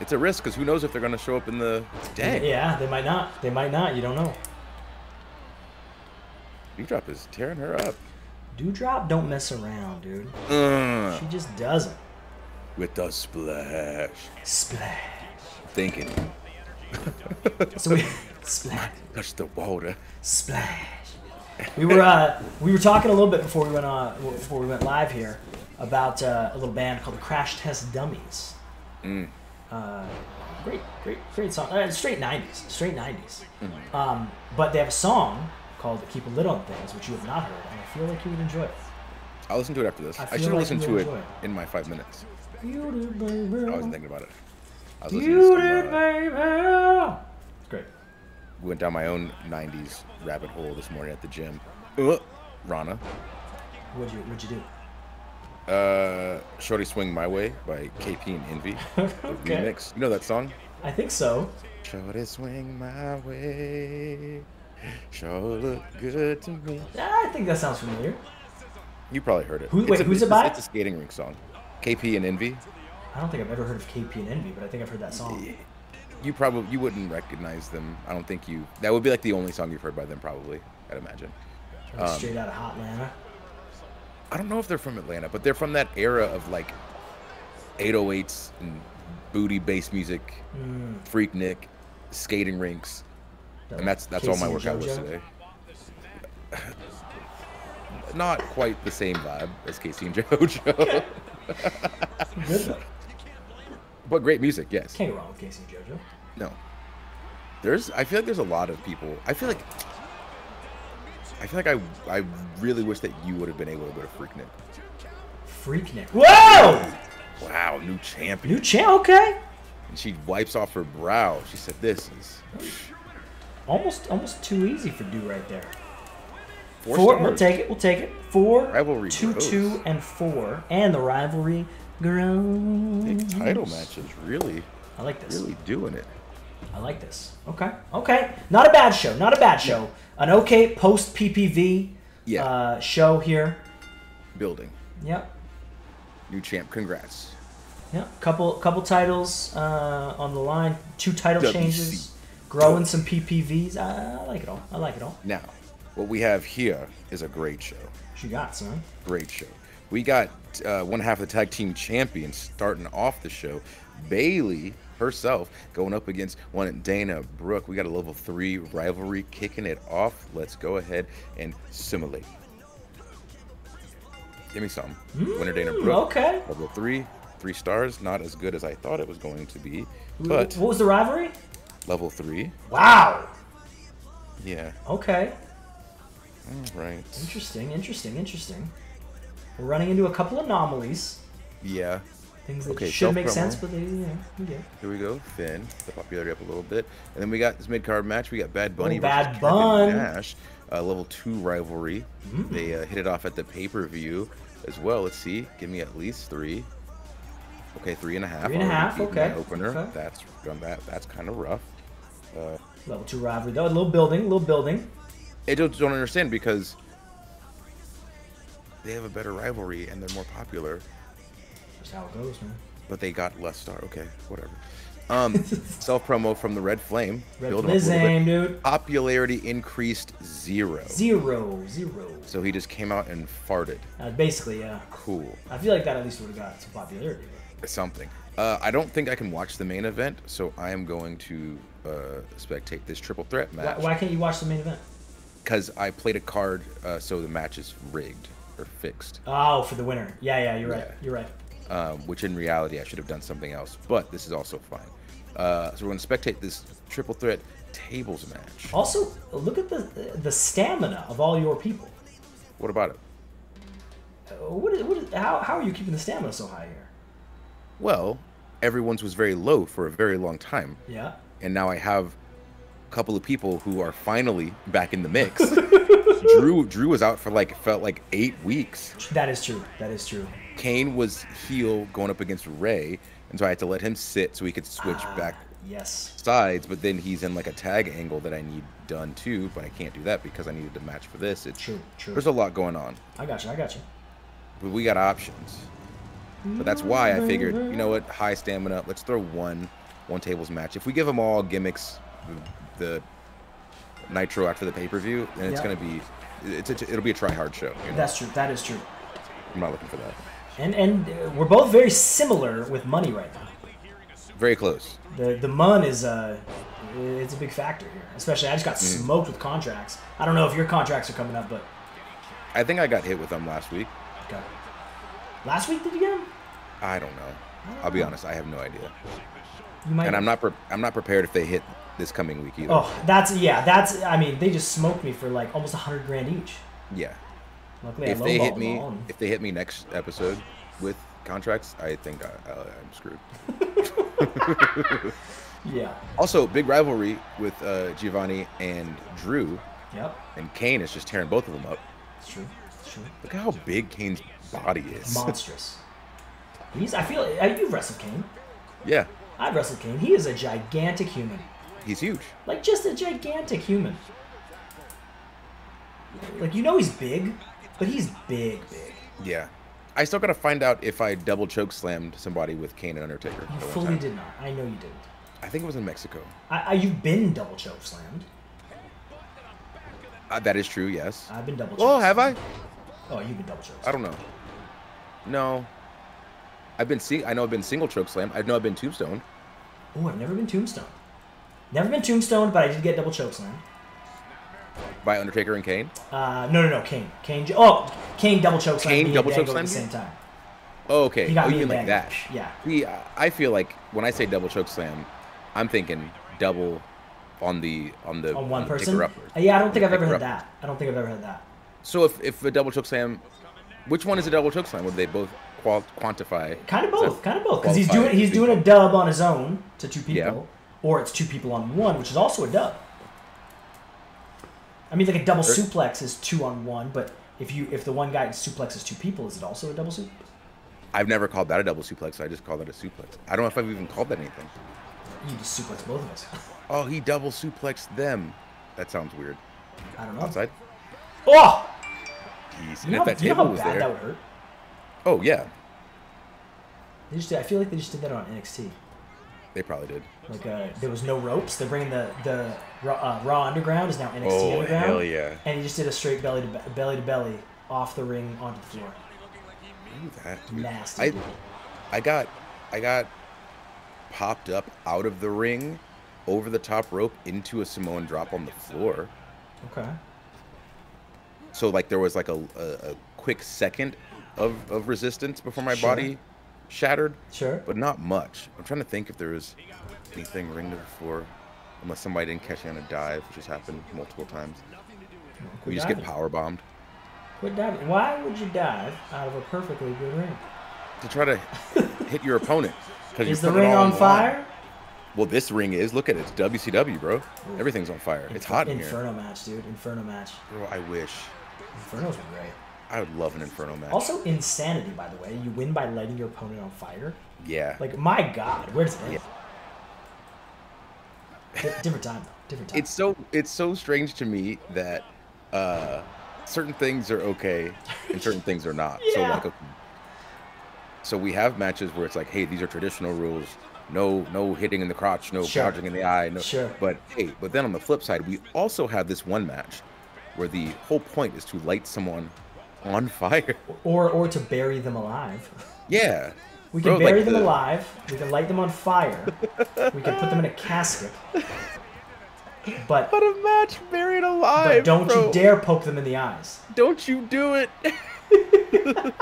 Speaker 1: It's a risk because who knows if they're gonna show up in the. Dang.
Speaker 2: Yeah, they might not. They might not. You don't know.
Speaker 1: Dewdrop is tearing her up.
Speaker 2: Dewdrop don't mess around, dude.
Speaker 1: Uh,
Speaker 2: She just doesn't.
Speaker 1: With the splash.
Speaker 2: Splash.
Speaker 1: Thinking.
Speaker 2: So we splash,
Speaker 1: Touch the water.
Speaker 2: splash. We were uh, we were talking a little bit before we went on before we went live here about uh, a little band called the Crash Test Dummies.
Speaker 1: Mm.
Speaker 2: Uh, great, great, great song. Uh, straight '90s, straight '90s.
Speaker 1: Mm-hmm.
Speaker 2: Um, but they have a song called "Keep a Lid on Things," which you have not heard, and I feel like you would enjoy it.
Speaker 1: I'll listen to it after this.
Speaker 2: I
Speaker 1: I, should have
Speaker 2: like
Speaker 1: listened to it
Speaker 2: it.
Speaker 1: in my five minutes.
Speaker 2: Beauty,
Speaker 1: I wasn't thinking about it. I was listening to some,
Speaker 2: Beauty,
Speaker 1: uh,
Speaker 2: baby. Great.
Speaker 1: went down my own 90s rabbit hole this morning at the gym. Uh, Rana.
Speaker 2: What'd you What'd you do?
Speaker 1: Uh, Shorty Swing My Way by KP and Envyi.
Speaker 2: Okay.
Speaker 1: remix. You know that song?
Speaker 2: I think so.
Speaker 1: Shorty Swing My Way. Sure look good to me.
Speaker 2: Yeah, I think that sounds familiar.
Speaker 1: You probably heard it.
Speaker 2: Who- wait,
Speaker 1: a-
Speaker 2: who's it by?
Speaker 1: It's a skating rink song. KP and Envyi.
Speaker 2: I don't think I've ever heard of KP and Envyi, but I think I've heard that song.
Speaker 1: You probably you wouldn't recognize them. I don't think you. That would be like the only song you've heard by them, probably. I'd imagine. Um,
Speaker 2: straight out of Hotlanta.
Speaker 1: I don't know if they're from Atlanta, but they're from that era of like 808s and booty bass music,
Speaker 2: Mm,
Speaker 1: Freaknik, skating rinks,
Speaker 2: that
Speaker 1: and that's that's all my workout was today. Not quite the same vibe as K-Ci and JoJo,
Speaker 2: Good though.
Speaker 1: but great music, yes.
Speaker 2: Can't go wrong with K-Ci and JoJo.
Speaker 1: No. There's I feel like there's a lot of people. I feel like I feel like I I really wish that you would have been able to go to Freaknik.
Speaker 2: Freaknik. Whoa!
Speaker 1: Wow, new champion.
Speaker 2: New champ. Okay.
Speaker 1: And she wipes off her brow. She said, "This is
Speaker 2: Almost, almost too easy for do right there.
Speaker 1: Four,
Speaker 2: Four.
Speaker 1: stars."
Speaker 2: We'll take it. We'll take it. Four.
Speaker 1: Rivalry
Speaker 2: Two,
Speaker 1: grows.
Speaker 2: two, and four, and the rivalry grows.
Speaker 1: Big title matches, really.
Speaker 2: I like this.
Speaker 1: Really doing it.
Speaker 2: I like this. Okay. Okay. Not a bad show. Not a bad show. An okay post PPV
Speaker 1: Yeah.
Speaker 2: uh, show here.
Speaker 1: Building.
Speaker 2: Yep.
Speaker 1: New champ. Congrats.
Speaker 2: Yeah. Couple couple titles uh, on the line. Two title
Speaker 1: WC.
Speaker 2: changes. Growing some PPVs. I, I like it all. I like it all.
Speaker 1: Now, what we have here is a great show.
Speaker 2: She got, some.
Speaker 1: Great show. We got uh, one half of the tag team champions starting off the show. Bayley herself going up against one Dana Brooke. We got a level three rivalry kicking it off. Let's go ahead and simulate. Give me some. Winner Dana
Speaker 2: Mm,
Speaker 1: Brooke.
Speaker 2: okay.
Speaker 1: Level three, three stars. Not as good as I thought it was going to be, but
Speaker 2: what was the rivalry?
Speaker 1: level three.
Speaker 2: Wow.
Speaker 1: Yeah.
Speaker 2: Okay.
Speaker 1: All right.
Speaker 2: Interesting. Interesting. Interesting. We're running into a couple anomalies.
Speaker 1: Yeah.
Speaker 2: Things that
Speaker 1: Okay,
Speaker 2: should make
Speaker 1: self-promo.
Speaker 2: sense, but they, you know, we.
Speaker 1: Here we go. Finn, the popularity up a little bit, and then we got this mid card match. We got Bad Bunny
Speaker 2: Oh, Bad Bun.
Speaker 1: Nash, uh, level two rivalry.
Speaker 2: Mm.
Speaker 1: They uh, hit it off at the pay per view as well. Let's see. Give me at least three. Okay, three and a half.
Speaker 2: Three and a half, okay,
Speaker 1: Opener.
Speaker 2: okay.
Speaker 1: That's done that. That's kind of rough. Uh,
Speaker 2: Level two rivalry though. A little building. A little building.
Speaker 1: I don't, don't understand because they have a better rivalry and they're more popular,
Speaker 2: That's how it goes, man.
Speaker 1: but they got less star. Okay, whatever. Um, self promo from the Red Flame.
Speaker 2: Red
Speaker 1: Build 'em up a little bit.
Speaker 2: Flame, dude.
Speaker 1: Popularity increased zero.
Speaker 2: Zero, zero.
Speaker 1: So he just came out and farted.
Speaker 2: Uh, basically, yeah.
Speaker 1: Cool.
Speaker 2: I feel like that at least would have got some popularity.
Speaker 1: Something. Uh, I don't think I can watch the main event, so I am going to uh, spectate this triple threat
Speaker 2: Why,
Speaker 1: match
Speaker 2: why can't you watch the main event?
Speaker 1: Because I played a card, uh, so the match is rigged or fixed.
Speaker 2: Oh, for the winner. Yeah, yeah, you're right. You're right.
Speaker 1: Um, which in reality I should have done something else, but this is also fine. Uh, so we're going to spectate this triple threat tables match.
Speaker 2: Also, look at the the stamina of all your people.
Speaker 1: What about it?
Speaker 2: Uh, What is, what is, how, how are you keeping the stamina so high here?
Speaker 1: Well, everyone's was very low for a very long time.
Speaker 2: Yeah.
Speaker 1: and now I have couple of people who are finally back in the mix. Drew Drew was out for like felt like eight weeks.
Speaker 2: That is true. That is true.
Speaker 1: Kane was heel going up against Rey, and so I had to let him sit so he could switch
Speaker 2: Ah,
Speaker 1: back
Speaker 2: Yes.
Speaker 1: sides. But then he's in like a tag angle that I need done too, but I can't do that because I needed to match for this. It's
Speaker 2: True. True.
Speaker 1: there's a lot going on,
Speaker 2: I got you. I got you.
Speaker 1: but we got options. But that's why I figured, you know what, high stamina. Let's throw one one tables match. If we give them all gimmicks, the, Nitro after the pay per view, then it's
Speaker 2: Yeah.
Speaker 1: gonna be it's a, it'll be a try hard show. You know?
Speaker 2: That's true. That is true.
Speaker 1: I'm not looking for that.
Speaker 2: And and uh, we're both very similar with money right now.
Speaker 1: Very close.
Speaker 2: The the mun is uh it's a big factor here. Especially I just got
Speaker 1: Mm.
Speaker 2: smoked with contracts. I don't know if your contracts are coming up, but
Speaker 1: I think I got hit with them last week.
Speaker 2: got Last week did you get them?
Speaker 1: I don't know. I'll be honest. I have no idea,
Speaker 2: You might.
Speaker 1: and I'm not I'm not prepared if they hit this coming week either.
Speaker 2: Oh, that's yeah. That's I mean they just smoked me for like almost a hundred grand each.
Speaker 1: Yeah.
Speaker 2: Luckily,
Speaker 1: If
Speaker 2: I
Speaker 1: they hit me, if they hit me next episode with contracts, I think I, I'm screwed.
Speaker 2: yeah.
Speaker 1: Also, big rivalry with uh, Giovanni and Drew,
Speaker 2: Yep.
Speaker 1: and Kane is just tearing both of them up.
Speaker 2: It's true. It's true.
Speaker 1: Look at how big Kane's body is.
Speaker 2: Monstrous. He's. I feel. You've wrestled Kane.
Speaker 1: yeah,
Speaker 2: I've wrestled Kane. He is a gigantic human.
Speaker 1: He's huge.
Speaker 2: Like just a gigantic human. Like you know he's big, but he's big, big.
Speaker 1: Yeah. I still gotta find out if I double choke slammed somebody with Kane and Undertaker.
Speaker 2: You fully did not. I know you didn't.
Speaker 1: I think it was in Mexico.
Speaker 2: I, I you've been double choke slammed.
Speaker 1: Uh, that is true. Yes.
Speaker 2: I've been double.
Speaker 1: Oh, have I?
Speaker 2: Oh, you've been double choke.
Speaker 1: I don't know. No. I've been sing- I know I've been single choke slam. I know I've been tombstone.
Speaker 2: Oh, I've never been tombstone. Never been tombstone, but I did get double chokeslam.
Speaker 1: by Undertaker and Kane.
Speaker 2: Uh, no, no, no, Kane. Kane. Oh, Kane double chokeslam.
Speaker 1: Kane double
Speaker 2: Dango
Speaker 1: choke
Speaker 2: at the same time.
Speaker 1: Oh, okay.
Speaker 2: He got
Speaker 1: oh,
Speaker 2: me
Speaker 1: you mean like that?
Speaker 2: Yeah.
Speaker 1: See, I- I feel like when I say double chokeslam, I'm thinking double on the on the
Speaker 2: On one
Speaker 1: the
Speaker 2: person. Uh, yeah, I don't think I've ever
Speaker 1: upward.
Speaker 2: that. I don't think I've ever had that.
Speaker 1: So if if a double chokeslam, which one is a double chokeslam? Would they both quantify?
Speaker 2: Kind of both. Kind of both. Because he's doing he's doing a dub on his own to two people,
Speaker 1: Yeah.
Speaker 2: Or it's two people on one, which is also a dub. I mean, like a double
Speaker 1: Sure.
Speaker 2: suplex is two on one, but if you if the one guy suplexes two people, is it also a double suplex?
Speaker 1: I've never called that a double suplex. I just call that a suplex. I don't know if I've even called that anything.
Speaker 2: You just suplex both of us.
Speaker 1: Oh, he double suplexed them. That sounds weird.
Speaker 2: I don't know.
Speaker 1: Outside.
Speaker 2: Oh!
Speaker 1: Jeez.
Speaker 2: You know,
Speaker 1: that
Speaker 2: you know
Speaker 1: table
Speaker 2: how
Speaker 1: was
Speaker 2: bad
Speaker 1: there.
Speaker 2: that would hurt?
Speaker 1: Oh yeah,
Speaker 2: They just did, I feel like they just did that on NXT.
Speaker 1: They probably did.
Speaker 2: Like uh, there was no ropes. They're bringing the the Raw, uh, Raw Underground is now NXT
Speaker 1: Oh,
Speaker 2: Underground.
Speaker 1: hell yeah.
Speaker 2: And he just did a straight belly to be- belly to belly off the ring onto the floor.
Speaker 1: Ooh, that, dude.
Speaker 2: Nasty.
Speaker 1: I. I got, I got popped up out of the ring, over the top rope into a Samoan drop on the floor.
Speaker 2: Okay.
Speaker 1: So like there was like a, a, a quick second of, of resistance before my
Speaker 2: Sure.
Speaker 1: body shattered,
Speaker 2: Sure.
Speaker 1: but not much. I'm trying to think if there was anything ring to the floor, unless somebody didn't catch me on a dive, which has happened multiple times. We just get power bombed
Speaker 2: Quit diving. Why would you dive out of a perfectly good ring?
Speaker 1: to try to hit your opponent. 'cause you
Speaker 2: Is the ring on
Speaker 1: the line.
Speaker 2: fire?
Speaker 1: Well, this ring is. Look at it. It's WCW, bro. Everything's on fire. It's hot in here.
Speaker 2: Inferno match, dude. Inferno match.
Speaker 1: Bro, I wish.
Speaker 2: Infernos were great.
Speaker 1: I would love an Inferno match.
Speaker 2: Also, insanity, by the way. You win by lighting your opponent on fire.
Speaker 1: yeah.
Speaker 2: Like, my God, where's it?
Speaker 1: Yeah.
Speaker 2: Di- different time, though. Different time.
Speaker 1: it's so it's so strange to me that uh certain things are okay and certain things are not.
Speaker 2: Yeah.
Speaker 1: So like okay, so we have matches where it's like, hey, these are traditional rules. No no hitting in the crotch, no
Speaker 2: Sure.
Speaker 1: gouging in the eye, no
Speaker 2: Sure.
Speaker 1: but hey, but then on the flip side, we also have this one match where the whole point is to light someone on fire.
Speaker 2: or or to bury them alive.
Speaker 1: Yeah.
Speaker 2: We can
Speaker 1: Bro, like
Speaker 2: bury them
Speaker 1: the-
Speaker 2: alive. We can light them on fire. we can put them in a casket. But,
Speaker 1: What a match buried alive.
Speaker 2: but don't
Speaker 1: bro.
Speaker 2: you dare poke them in the eyes.
Speaker 1: Don't you do it.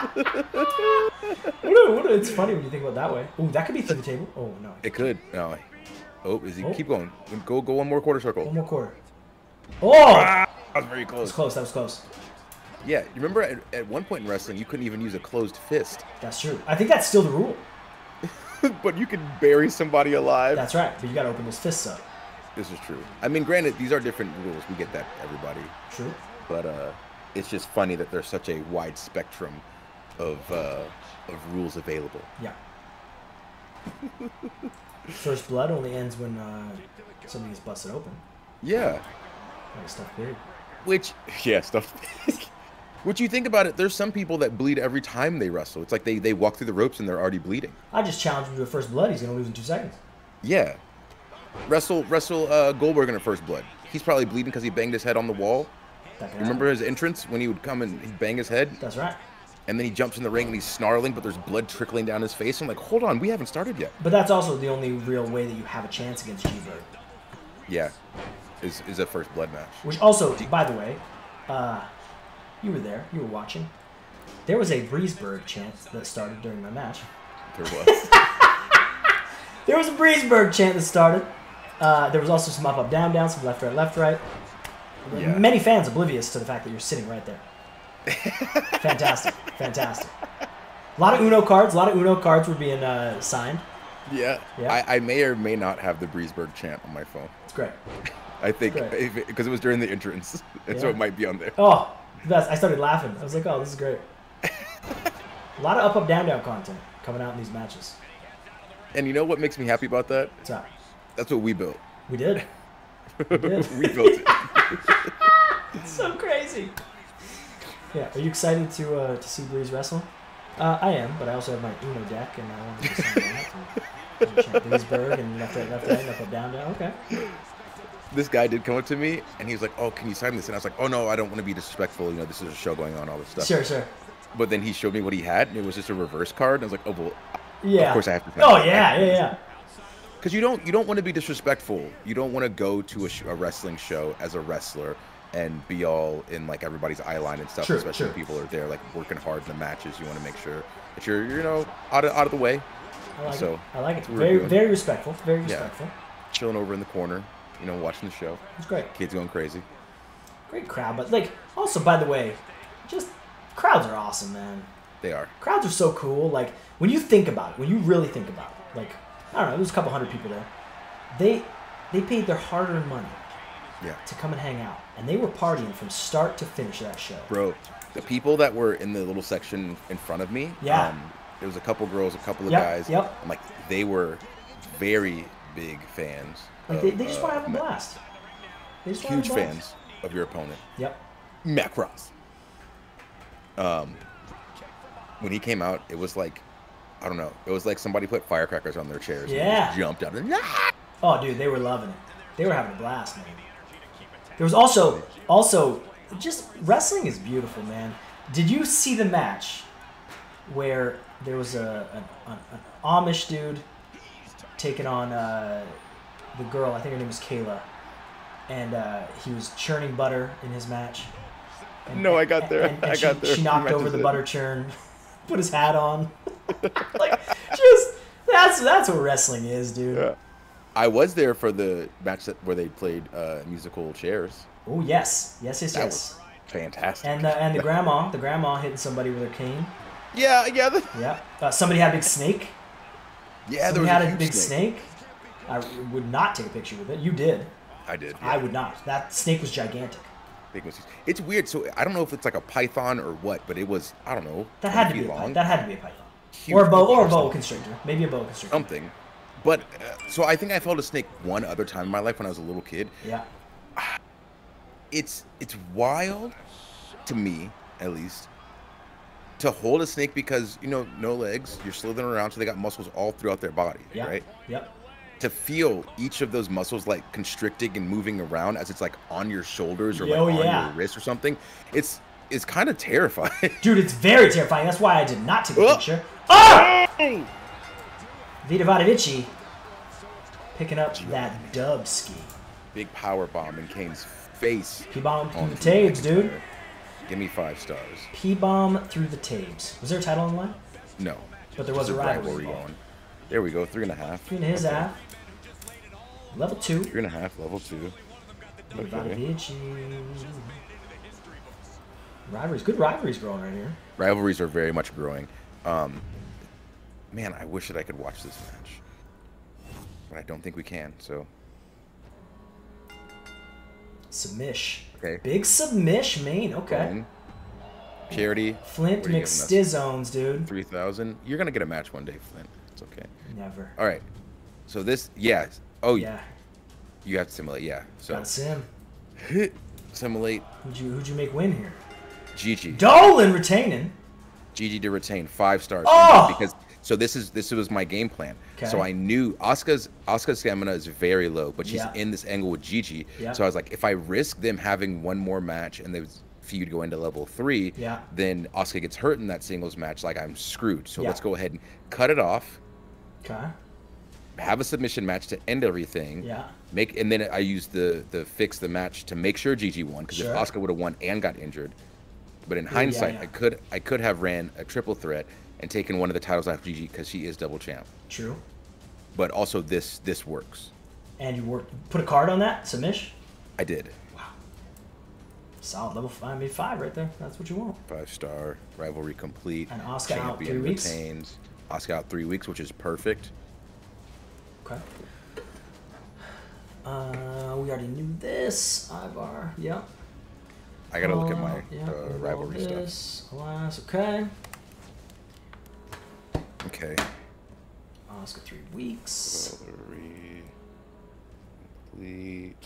Speaker 2: What a- what a- It's funny when you think about it that way. Ooh, that could be through the table. Oh no.
Speaker 1: It could. No. Oh, is he?
Speaker 2: Oh.
Speaker 1: Keep going. Go, go one more quarter circle.
Speaker 2: One more quarter. Oh,
Speaker 1: Ah, that was very
Speaker 2: that was close. That was close.
Speaker 1: Yeah, you remember at, at one point in wrestling, you couldn't even use a closed fist,
Speaker 2: That's true. I think that's still the rule.
Speaker 1: but you could bury somebody alive.
Speaker 2: That's right. But you got to open those fists up.
Speaker 1: This is true. I mean, granted, these are different rules. We get that, everybody.
Speaker 2: True.
Speaker 1: But uh, it's just funny that there's such a wide spectrum of uh, of rules available.
Speaker 2: Yeah. First blood only ends when uh, something is busted open.
Speaker 1: Yeah.
Speaker 2: Like a stuffed pig.
Speaker 1: Which, yeah, stuff. Which you think about it, there's some people that bleed every time they wrestle. It's like they, they walk through the ropes and they're already bleeding.
Speaker 2: I just challenged him to a first blood. He's gonna lose in two seconds.
Speaker 1: Yeah. Wrestle wrestle uh, Goldberg in a first blood. He's probably bleeding because he banged his head on the wall. Remember his entrance when he would come and he'd bang his head,
Speaker 2: That's right.
Speaker 1: and then he jumps in the ring and he's snarling, but there's blood trickling down his face. I'm like, hold on, we haven't started yet.
Speaker 2: But that's also the only real way that you have a chance against G-Bird.
Speaker 1: Yeah, is is a first blood match.
Speaker 2: Which also, by the way, uh, you were there. You were watching. There was a Breezeberg chant that started during my match.
Speaker 1: There was.
Speaker 2: There was a Breezeberg chant that started. Uh, there was also some up, up, down, down, some left, right, left, right.
Speaker 1: Yeah.
Speaker 2: Many fans oblivious to the fact that you're sitting right there. fantastic, fantastic. A lot of Uno cards. A lot of Uno cards were being uh, signed.
Speaker 1: yeah.
Speaker 2: Yeah.
Speaker 1: I, I may or may not have the Breezeberg chant on my phone.
Speaker 2: It's great.
Speaker 1: I think because it, was during the entrance, and so it might be on there.
Speaker 2: Oh. I started laughing. I was like, oh, this is great. A lot of up, up, down, down content coming out in these matches.
Speaker 1: And you know what makes me happy about that?
Speaker 2: What's up?
Speaker 1: That's what we built.
Speaker 2: We did. We did.
Speaker 1: we built it.
Speaker 2: It's so crazy. Yeah, are you excited to uh, to see Breeze wrestle? Uh, I am, but I also have my Uno deck, and I want to that. And, and chant Breezeberg and left, right, left, right, up, up, down, down. Okay.
Speaker 1: This guy did come up to me and he was like, "Oh, can you sign this?" And I was like, "Oh no, I don't want to be disrespectful. You know, this is a show going on, all this stuff."
Speaker 2: Sure, sure.
Speaker 1: But then he showed me what he had, and it was just a reverse card. And I was like, "Oh well,
Speaker 2: Yeah.
Speaker 1: of course I have to." sign
Speaker 2: Oh yeah, yeah, yeah.
Speaker 1: Because you don't you don't want to be disrespectful. You don't want to go to a, sh- a wrestling show as a wrestler and be all in like everybody's eye line and stuff.
Speaker 2: Sure,
Speaker 1: especially
Speaker 2: sure.
Speaker 1: people are there like working hard in the matches. You want to make sure that you're you know out of out of the way,
Speaker 2: I like
Speaker 1: So,
Speaker 2: it. I like it. Very, very respectful. Very
Speaker 1: Yeah.
Speaker 2: respectful.
Speaker 1: chilling over in the corner, you know, watching the show.
Speaker 2: It's great.
Speaker 1: Kids going crazy.
Speaker 2: Great crowd, but like also by the way, just crowds are awesome, man.
Speaker 1: They are.
Speaker 2: crowds are so cool. Like when you think about it, when you really think about it, like I don't know, there's a couple hundred people there. They they paid their hard-earned money
Speaker 1: Yeah.
Speaker 2: to come and hang out, and they were partying from start to finish that show.
Speaker 1: Bro, the people that were in the little section in front of me,
Speaker 2: Yeah.
Speaker 1: um, there was a couple girls, a couple of
Speaker 2: Yep,
Speaker 1: guys.
Speaker 2: yep.
Speaker 1: I'm like, they were very, big fans.
Speaker 2: Like they, they just want to have a blast. They just
Speaker 1: Huge
Speaker 2: have a blast.
Speaker 1: fans of your opponent,
Speaker 2: Yep.
Speaker 1: Macross. Um, when he came out, it was like, I don't know, it was like somebody put firecrackers on their chairs.
Speaker 2: Yeah.
Speaker 1: just jumped out and "Ah!"
Speaker 2: Oh, dude, they were loving it. They were having a blast, man. There was also, also, just wrestling is beautiful, man. Did you see the match where there was a an, an, an Amish dude taking on uh, the girl? I think her name was Kayla, and uh, he was churning butter in his match. And-
Speaker 1: No, I got there.
Speaker 2: and- and
Speaker 1: I
Speaker 2: she,
Speaker 1: got there.
Speaker 2: She knocked over the
Speaker 1: it.
Speaker 2: butter churn, put his hat on. like, just that's that's what wrestling is, dude.
Speaker 1: Yeah. I was there for the match that, where they played uh, musical chairs.
Speaker 2: Oh yes, yes, yes,
Speaker 1: That
Speaker 2: yes.
Speaker 1: was fantastic.
Speaker 2: And the and the grandma, the grandma hitting somebody with her cane.
Speaker 1: yeah, yeah, the,
Speaker 2: Yeah. Uh, somebody had a big snake.
Speaker 1: yeah. There was
Speaker 2: had
Speaker 1: a,
Speaker 2: a,
Speaker 1: huge
Speaker 2: big snake. I would not take a picture with it. You did.
Speaker 1: I did.
Speaker 2: I would not. That snake was gigantic.
Speaker 1: It's weird. So I don't know if it's like a python or what, but it was I don't know.
Speaker 2: That had to
Speaker 1: 20
Speaker 2: be a python.
Speaker 1: long,
Speaker 2: That had to be a python.
Speaker 1: huge
Speaker 2: Or a boa or a boa constrictor. Maybe a boa constrictor.
Speaker 1: something. But uh, so I think I felt a snake one other time in my life when I was a little kid.
Speaker 2: Yeah.
Speaker 1: It's it's wild to me, at least, to hold a snake because you know no legs. You're slithering around, so they got muscles all throughout their body,
Speaker 2: Yeah.
Speaker 1: right?
Speaker 2: Yep.
Speaker 1: To feel each of those muscles like constricting and moving around as it's like on your shoulders or
Speaker 2: Oh,
Speaker 1: like on
Speaker 2: yeah.
Speaker 1: your wrist or something. It's it's kind of terrifying.
Speaker 2: Dude, it's very terrifying. That's why I did not take a
Speaker 1: Oh.
Speaker 2: picture. Ah! Vita Vadovici picking up that dub ski.
Speaker 1: Big power bomb in Kane's face.
Speaker 2: P bomb through
Speaker 1: on
Speaker 2: the tapes, dude.
Speaker 1: Give me five stars.
Speaker 2: P bomb through the tapes. Was there a title on the line?
Speaker 1: No.
Speaker 2: But there was a rivalry involved.
Speaker 1: going. There we go. Three and a half.
Speaker 2: Three and his
Speaker 1: Okay.
Speaker 2: half. Level two.
Speaker 1: Three and a half. Level two. Okay.
Speaker 2: Rivalries. Good rivalries growing right here.
Speaker 1: Rivalries are very much growing. Um, man, I wish that I could watch this match, but I don't think we can. So
Speaker 2: Submish.
Speaker 1: Okay.
Speaker 2: Big submish main. Okay.
Speaker 1: Charity.
Speaker 2: Flint
Speaker 1: what are you giving us?
Speaker 2: McStizones, dude.
Speaker 1: Three thousand. You're gonna get a match one day, Flint. It's okay.
Speaker 2: Never.
Speaker 1: All right. So this, yeah. Oh,
Speaker 2: Yeah.
Speaker 1: you have to simulate. Yeah. So
Speaker 2: Got Sim.
Speaker 1: simulate
Speaker 2: Who'd you who'd you make win here?
Speaker 1: Gigi.
Speaker 2: Dolin retaining.
Speaker 1: Gigi to retain five stars
Speaker 2: Oh!
Speaker 1: because so this is this was my game plan. So I knew Asuka's Asuka's stamina is very low, but she's
Speaker 2: Yeah.
Speaker 1: in this angle with Gigi.
Speaker 2: Yeah.
Speaker 1: So I was like, if I risk them having one more match and the feud go into level three,
Speaker 2: Yeah.
Speaker 1: then Asuka gets hurt in that singles match, like I'm screwed. So
Speaker 2: Yeah.
Speaker 1: let's go ahead and cut it off,
Speaker 2: Okay.
Speaker 1: Have a submission match to end everything.
Speaker 2: Yeah.
Speaker 1: Make and then I used the the fix the match to make sure Gigi won because
Speaker 2: Sure.
Speaker 1: if Asuka would have won and got injured, but in hindsight,
Speaker 2: yeah.
Speaker 1: I could I could have ran a triple threat and taken one of the titles off Gigi because she is double champ.
Speaker 2: True.
Speaker 1: But also this this works.
Speaker 2: And you worked put a card on that, Submish?
Speaker 1: I did Wow.
Speaker 2: Solid level five, made five right there. That's what you want.
Speaker 1: five star rivalry complete.
Speaker 2: And Asuka out three weeks?
Speaker 1: retains. Asuka out three weeks, which is perfect.
Speaker 2: Okay. Uh, we already knew this. Ivar. Yep.
Speaker 1: I gotta look at
Speaker 2: Uh,
Speaker 1: my
Speaker 2: yeah,
Speaker 1: uh, rivalry stuff.
Speaker 2: this. Alas, okay.
Speaker 1: Okay.
Speaker 2: Asuka three weeks.
Speaker 1: Rivalry complete.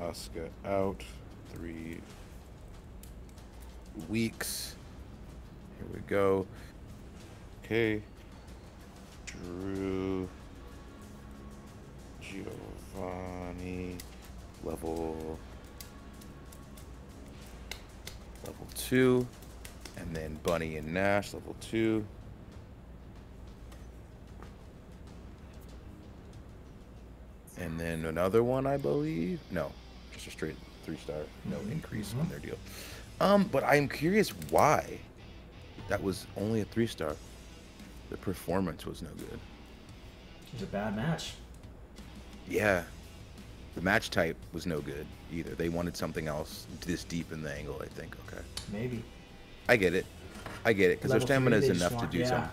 Speaker 1: Asuka out three weeks. Here we go. Okay. Drew Giovanni level level two. And then Bunny and Nash level two. And then another one, I believe. No, just a straight three star. No increase on their deal. Um, but I'm curious why that was only a three star. The performance was no good.
Speaker 2: It was a bad match.
Speaker 1: Yeah. The match type was no good either. They wanted something else this deep in the angle, I think. Okay.
Speaker 2: Maybe.
Speaker 1: I get it. I get it. Because their stamina is
Speaker 2: they just
Speaker 1: enough to do
Speaker 2: yeah.
Speaker 1: something.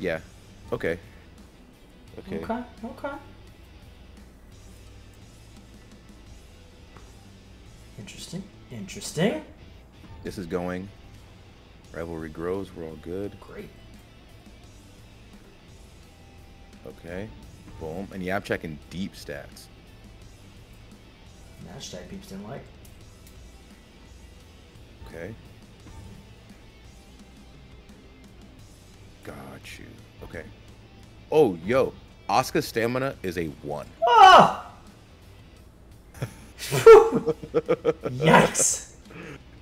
Speaker 1: Yeah. Okay. Okay.
Speaker 2: Okay. Okay. Interesting. Interesting.
Speaker 1: This is going. Rivalry grows. We're all good.
Speaker 2: Great.
Speaker 1: Okay. Boom. And yeah, I'm checking deep stats.
Speaker 2: Hashtag peeps didn't like.
Speaker 1: Okay. Got you. Okay. Oh, yo. Asuka's stamina is a one.
Speaker 2: Oh! Yikes.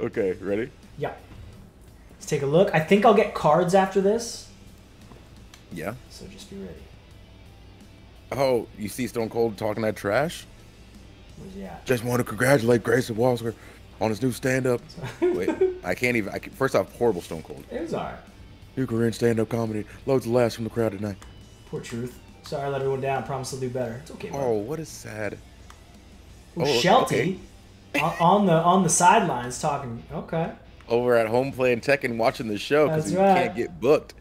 Speaker 1: Okay, ready?
Speaker 2: Yeah. Let's take a look. I think I'll get cards after this,
Speaker 1: Yeah.
Speaker 2: so just be ready.
Speaker 1: Oh, you see Stone Cold talking that trash?
Speaker 2: At?
Speaker 1: Just want to congratulate Grayson Waller on his new stand-up. Wait, I can't even. I can, first off, horrible Stone Cold.
Speaker 2: It was alright.
Speaker 1: New career in stand-up comedy. Loads of laughs from the crowd tonight.
Speaker 2: Poor truth. Sorry, I let everyone down. Promise I'll do better. It's okay. bud.
Speaker 1: Oh, what is sad.
Speaker 2: Ooh,
Speaker 1: oh,
Speaker 2: Shelty on, on the on the sidelines talking. Okay.
Speaker 1: Over at home playing Tekken, watching the show because
Speaker 2: right.
Speaker 1: can't get booked.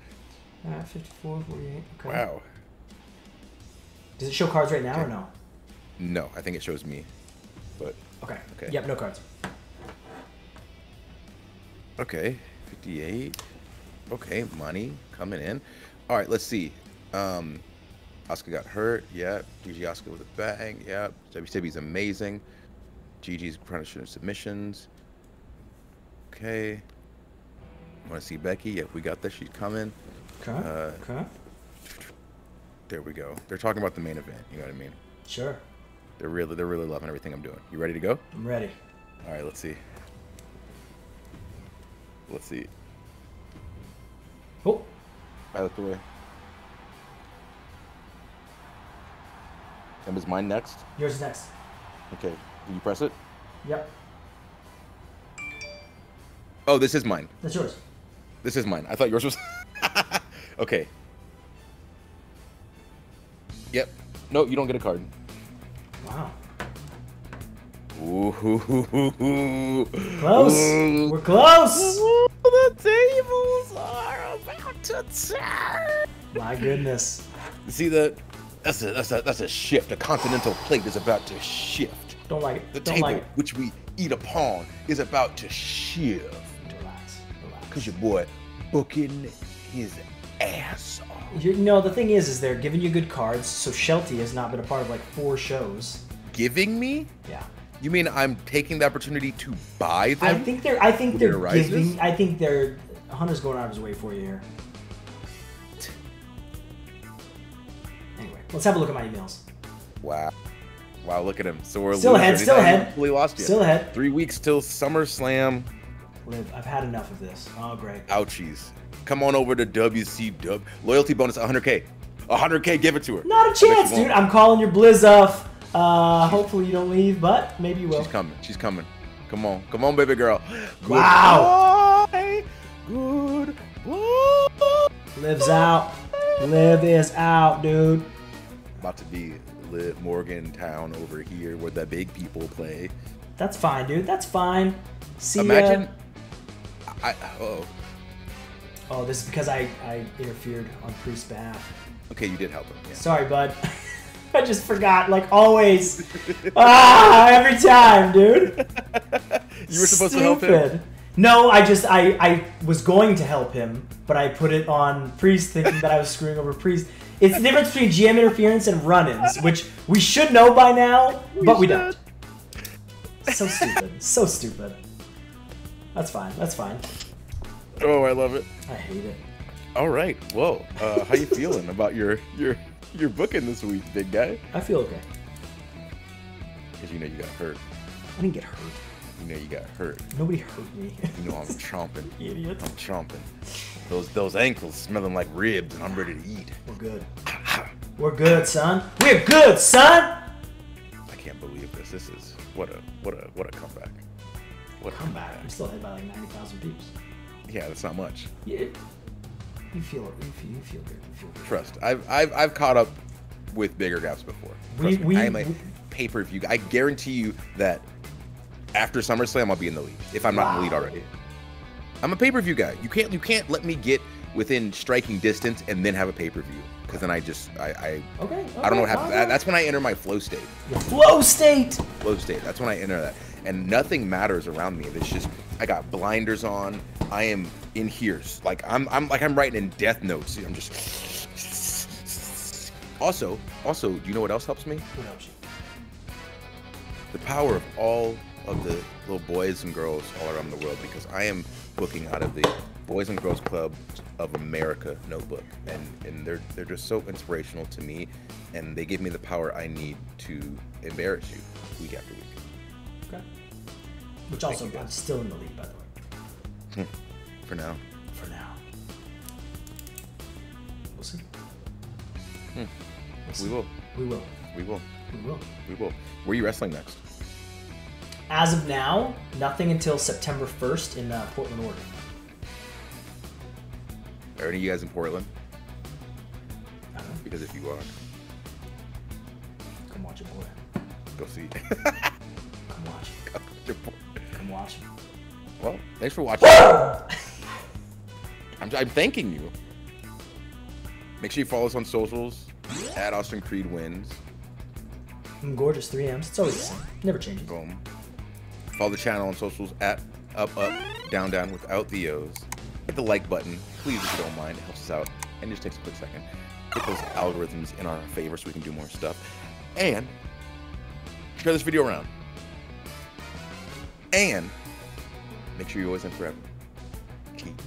Speaker 2: Uh, 54, 48. Okay.
Speaker 1: Wow.
Speaker 2: Does it show cards right now or no?
Speaker 1: No, I think it shows me. But
Speaker 2: Okay.
Speaker 1: Okay.
Speaker 2: Yep, no cards.
Speaker 1: okay, 58. Okay, money coming in. All right, let's see. Um, Asuka got hurt. Yeah. GG Asuka with a bang. Yeah. WCW's amazing. Gigi's punishing submissions. Okay. Want to see Becky? Yep, we got that. She's coming.
Speaker 2: Okay.
Speaker 1: Uh,
Speaker 2: okay.
Speaker 1: There we go. They're talking about the main event. You know what I mean?
Speaker 2: Sure.
Speaker 1: They're really, they're really loving everything I'm doing. You ready to go?
Speaker 2: I'm ready.
Speaker 1: All right, let's see. Let's see.
Speaker 2: Oh,
Speaker 1: I looked away. And was mine next?
Speaker 2: yours is next.
Speaker 1: Okay. Can you press it?
Speaker 2: Yep.
Speaker 1: Oh, this is mine.
Speaker 2: That's yours.
Speaker 1: This is mine. I thought yours was. okay. Yep. No, you don't get a card.
Speaker 2: Wow.
Speaker 1: Ooh.
Speaker 2: Close.
Speaker 1: Ooh.
Speaker 2: We're close.
Speaker 1: Ooh, the tables are about to turn.
Speaker 2: My goodness.
Speaker 1: See that? That's a that's a that's a shift. A continental plate is about to shift.
Speaker 2: Don't like it.
Speaker 1: The
Speaker 2: Don't
Speaker 1: table
Speaker 2: like it.
Speaker 1: which we eat upon is about to shift.
Speaker 2: Relax. Relax.
Speaker 1: Cause your boy booking his ass off.
Speaker 2: You know, the thing is, is they're giving you good cards. So Shelty has not been a part of like four shows.
Speaker 1: Giving me?
Speaker 2: Yeah.
Speaker 1: You mean I'm taking the opportunity to buy them?
Speaker 2: I think they're. I think they're
Speaker 1: rises?
Speaker 2: giving. I think they're. Hunter's going out of his way for you here. Anyway, let's have a look at my emails.
Speaker 1: Wow. Wow, look at him. So we're
Speaker 2: Still ahead. Still ahead.
Speaker 1: Fully lost yet.
Speaker 2: Still ahead.
Speaker 1: Three weeks till SummerSlam.
Speaker 2: Liv, I've had enough of this. Oh, great.
Speaker 1: Ouchies. Come on over to WCW. Loyalty bonus 100k. 100k, give it to her.
Speaker 2: Not a chance, dude. I'm calling your Blizz off. Uh, hopefully you don't leave, but maybe you will.
Speaker 1: She's coming. She's coming. Come on. Come on, baby girl.
Speaker 2: Wow.
Speaker 1: Good. Goodbye.
Speaker 2: Lives out. Liv is out, dude.
Speaker 1: About to be Liv Morgantown over here where the big people play.
Speaker 2: That's fine, dude. That's fine. See ya.
Speaker 1: Imagine. I, oh.
Speaker 2: Oh, this is because I, I interfered on Priest's behalf.
Speaker 1: Okay, you did help him. Yeah.
Speaker 2: Sorry, bud. I just forgot, like always. ah, every time, dude.
Speaker 1: You were supposed to help him.
Speaker 2: No, I just I I was going to help him, but I put it on Priest, thinking that I was screwing over Priest. It's the difference between GM interference and run-ins, which we should know by now, but we don't. So stupid. So stupid. That's fine. That's fine.
Speaker 1: Oh, I love it.
Speaker 2: I hate it.
Speaker 1: All right. Whoa. Uh, how you feeling about your your your booking this week, big guy?
Speaker 2: I feel okay.
Speaker 1: Because you know you got hurt.
Speaker 2: I didn't get hurt.
Speaker 1: You know you got hurt.
Speaker 2: Nobody hurt me.
Speaker 1: You know I'm chomping.
Speaker 2: Idiot.
Speaker 1: I'm chomping. Those those ankles smelling like ribs, and I'm ready to eat.
Speaker 2: We're good. We're good, son. We're good, son.
Speaker 1: I can't believe this. This is what a what a what a comeback. What a
Speaker 2: Come back. I'm still ahead by like ninety thousand peeps.
Speaker 1: Yeah, that's not much.
Speaker 2: Yeah. You feel it. You feel, you feel good. You feel good.
Speaker 1: Trust. I've I've I've caught up with bigger gaps before.
Speaker 2: We-
Speaker 1: Trust me.
Speaker 2: we-
Speaker 1: I am a pay per view. I guarantee you that after SummerSlam, I'll be in the lead if I'm not in the lead already. I'm a pay per view guy. You can't you can't let me get within striking distance and then have a pay per view because then I just I I,
Speaker 2: Okay.
Speaker 1: I don't know what happens. That's when I enter my flow state.
Speaker 2: Your flow state.
Speaker 1: flow state. That's when I enter that, and nothing matters around me. It's just I got blinders on. I am in here, like I'm I'm like I'm writing in death notes. I'm just Also, also, do you know what else helps me?
Speaker 2: What helps you?
Speaker 1: The power of all of the little boys and girls all around the world because I am booking out of the Boys and Girls Club of America notebook, and and they're they're just so inspirational to me, and they give me the power I need to embarrass you week after week.
Speaker 2: Okay. Which also. I'm still in the lead, by the way,
Speaker 1: For now,
Speaker 2: for now. We'll see.
Speaker 1: Hmm.
Speaker 2: We'll see.
Speaker 1: we will,
Speaker 2: We will.
Speaker 1: we will,
Speaker 2: We will.
Speaker 1: we will. Where are you wrestling next?
Speaker 2: As of now, nothing until September 1st in uh, Portland, Oregon.
Speaker 1: Are any of you guys in Portland?
Speaker 2: I don't know.
Speaker 1: Because if you are,
Speaker 2: Come watch it, boy.
Speaker 1: go see.
Speaker 2: Come watch it. Come watch
Speaker 1: well, thanks for watching. I'm, I'm thanking you. Make sure you follow us on socials at Austin Creed Wins.
Speaker 2: I'm gorgeous. 3 M's. It's always the same. Never changes.
Speaker 1: Boom. Follow the channel on socials at up up down down without the O's. Hit the like button, please if you don't mind. It helps us out. And just takes a quick second. Get those algorithms in our favor so we can do more stuff. And share this video around. And make sure you're always and forever keep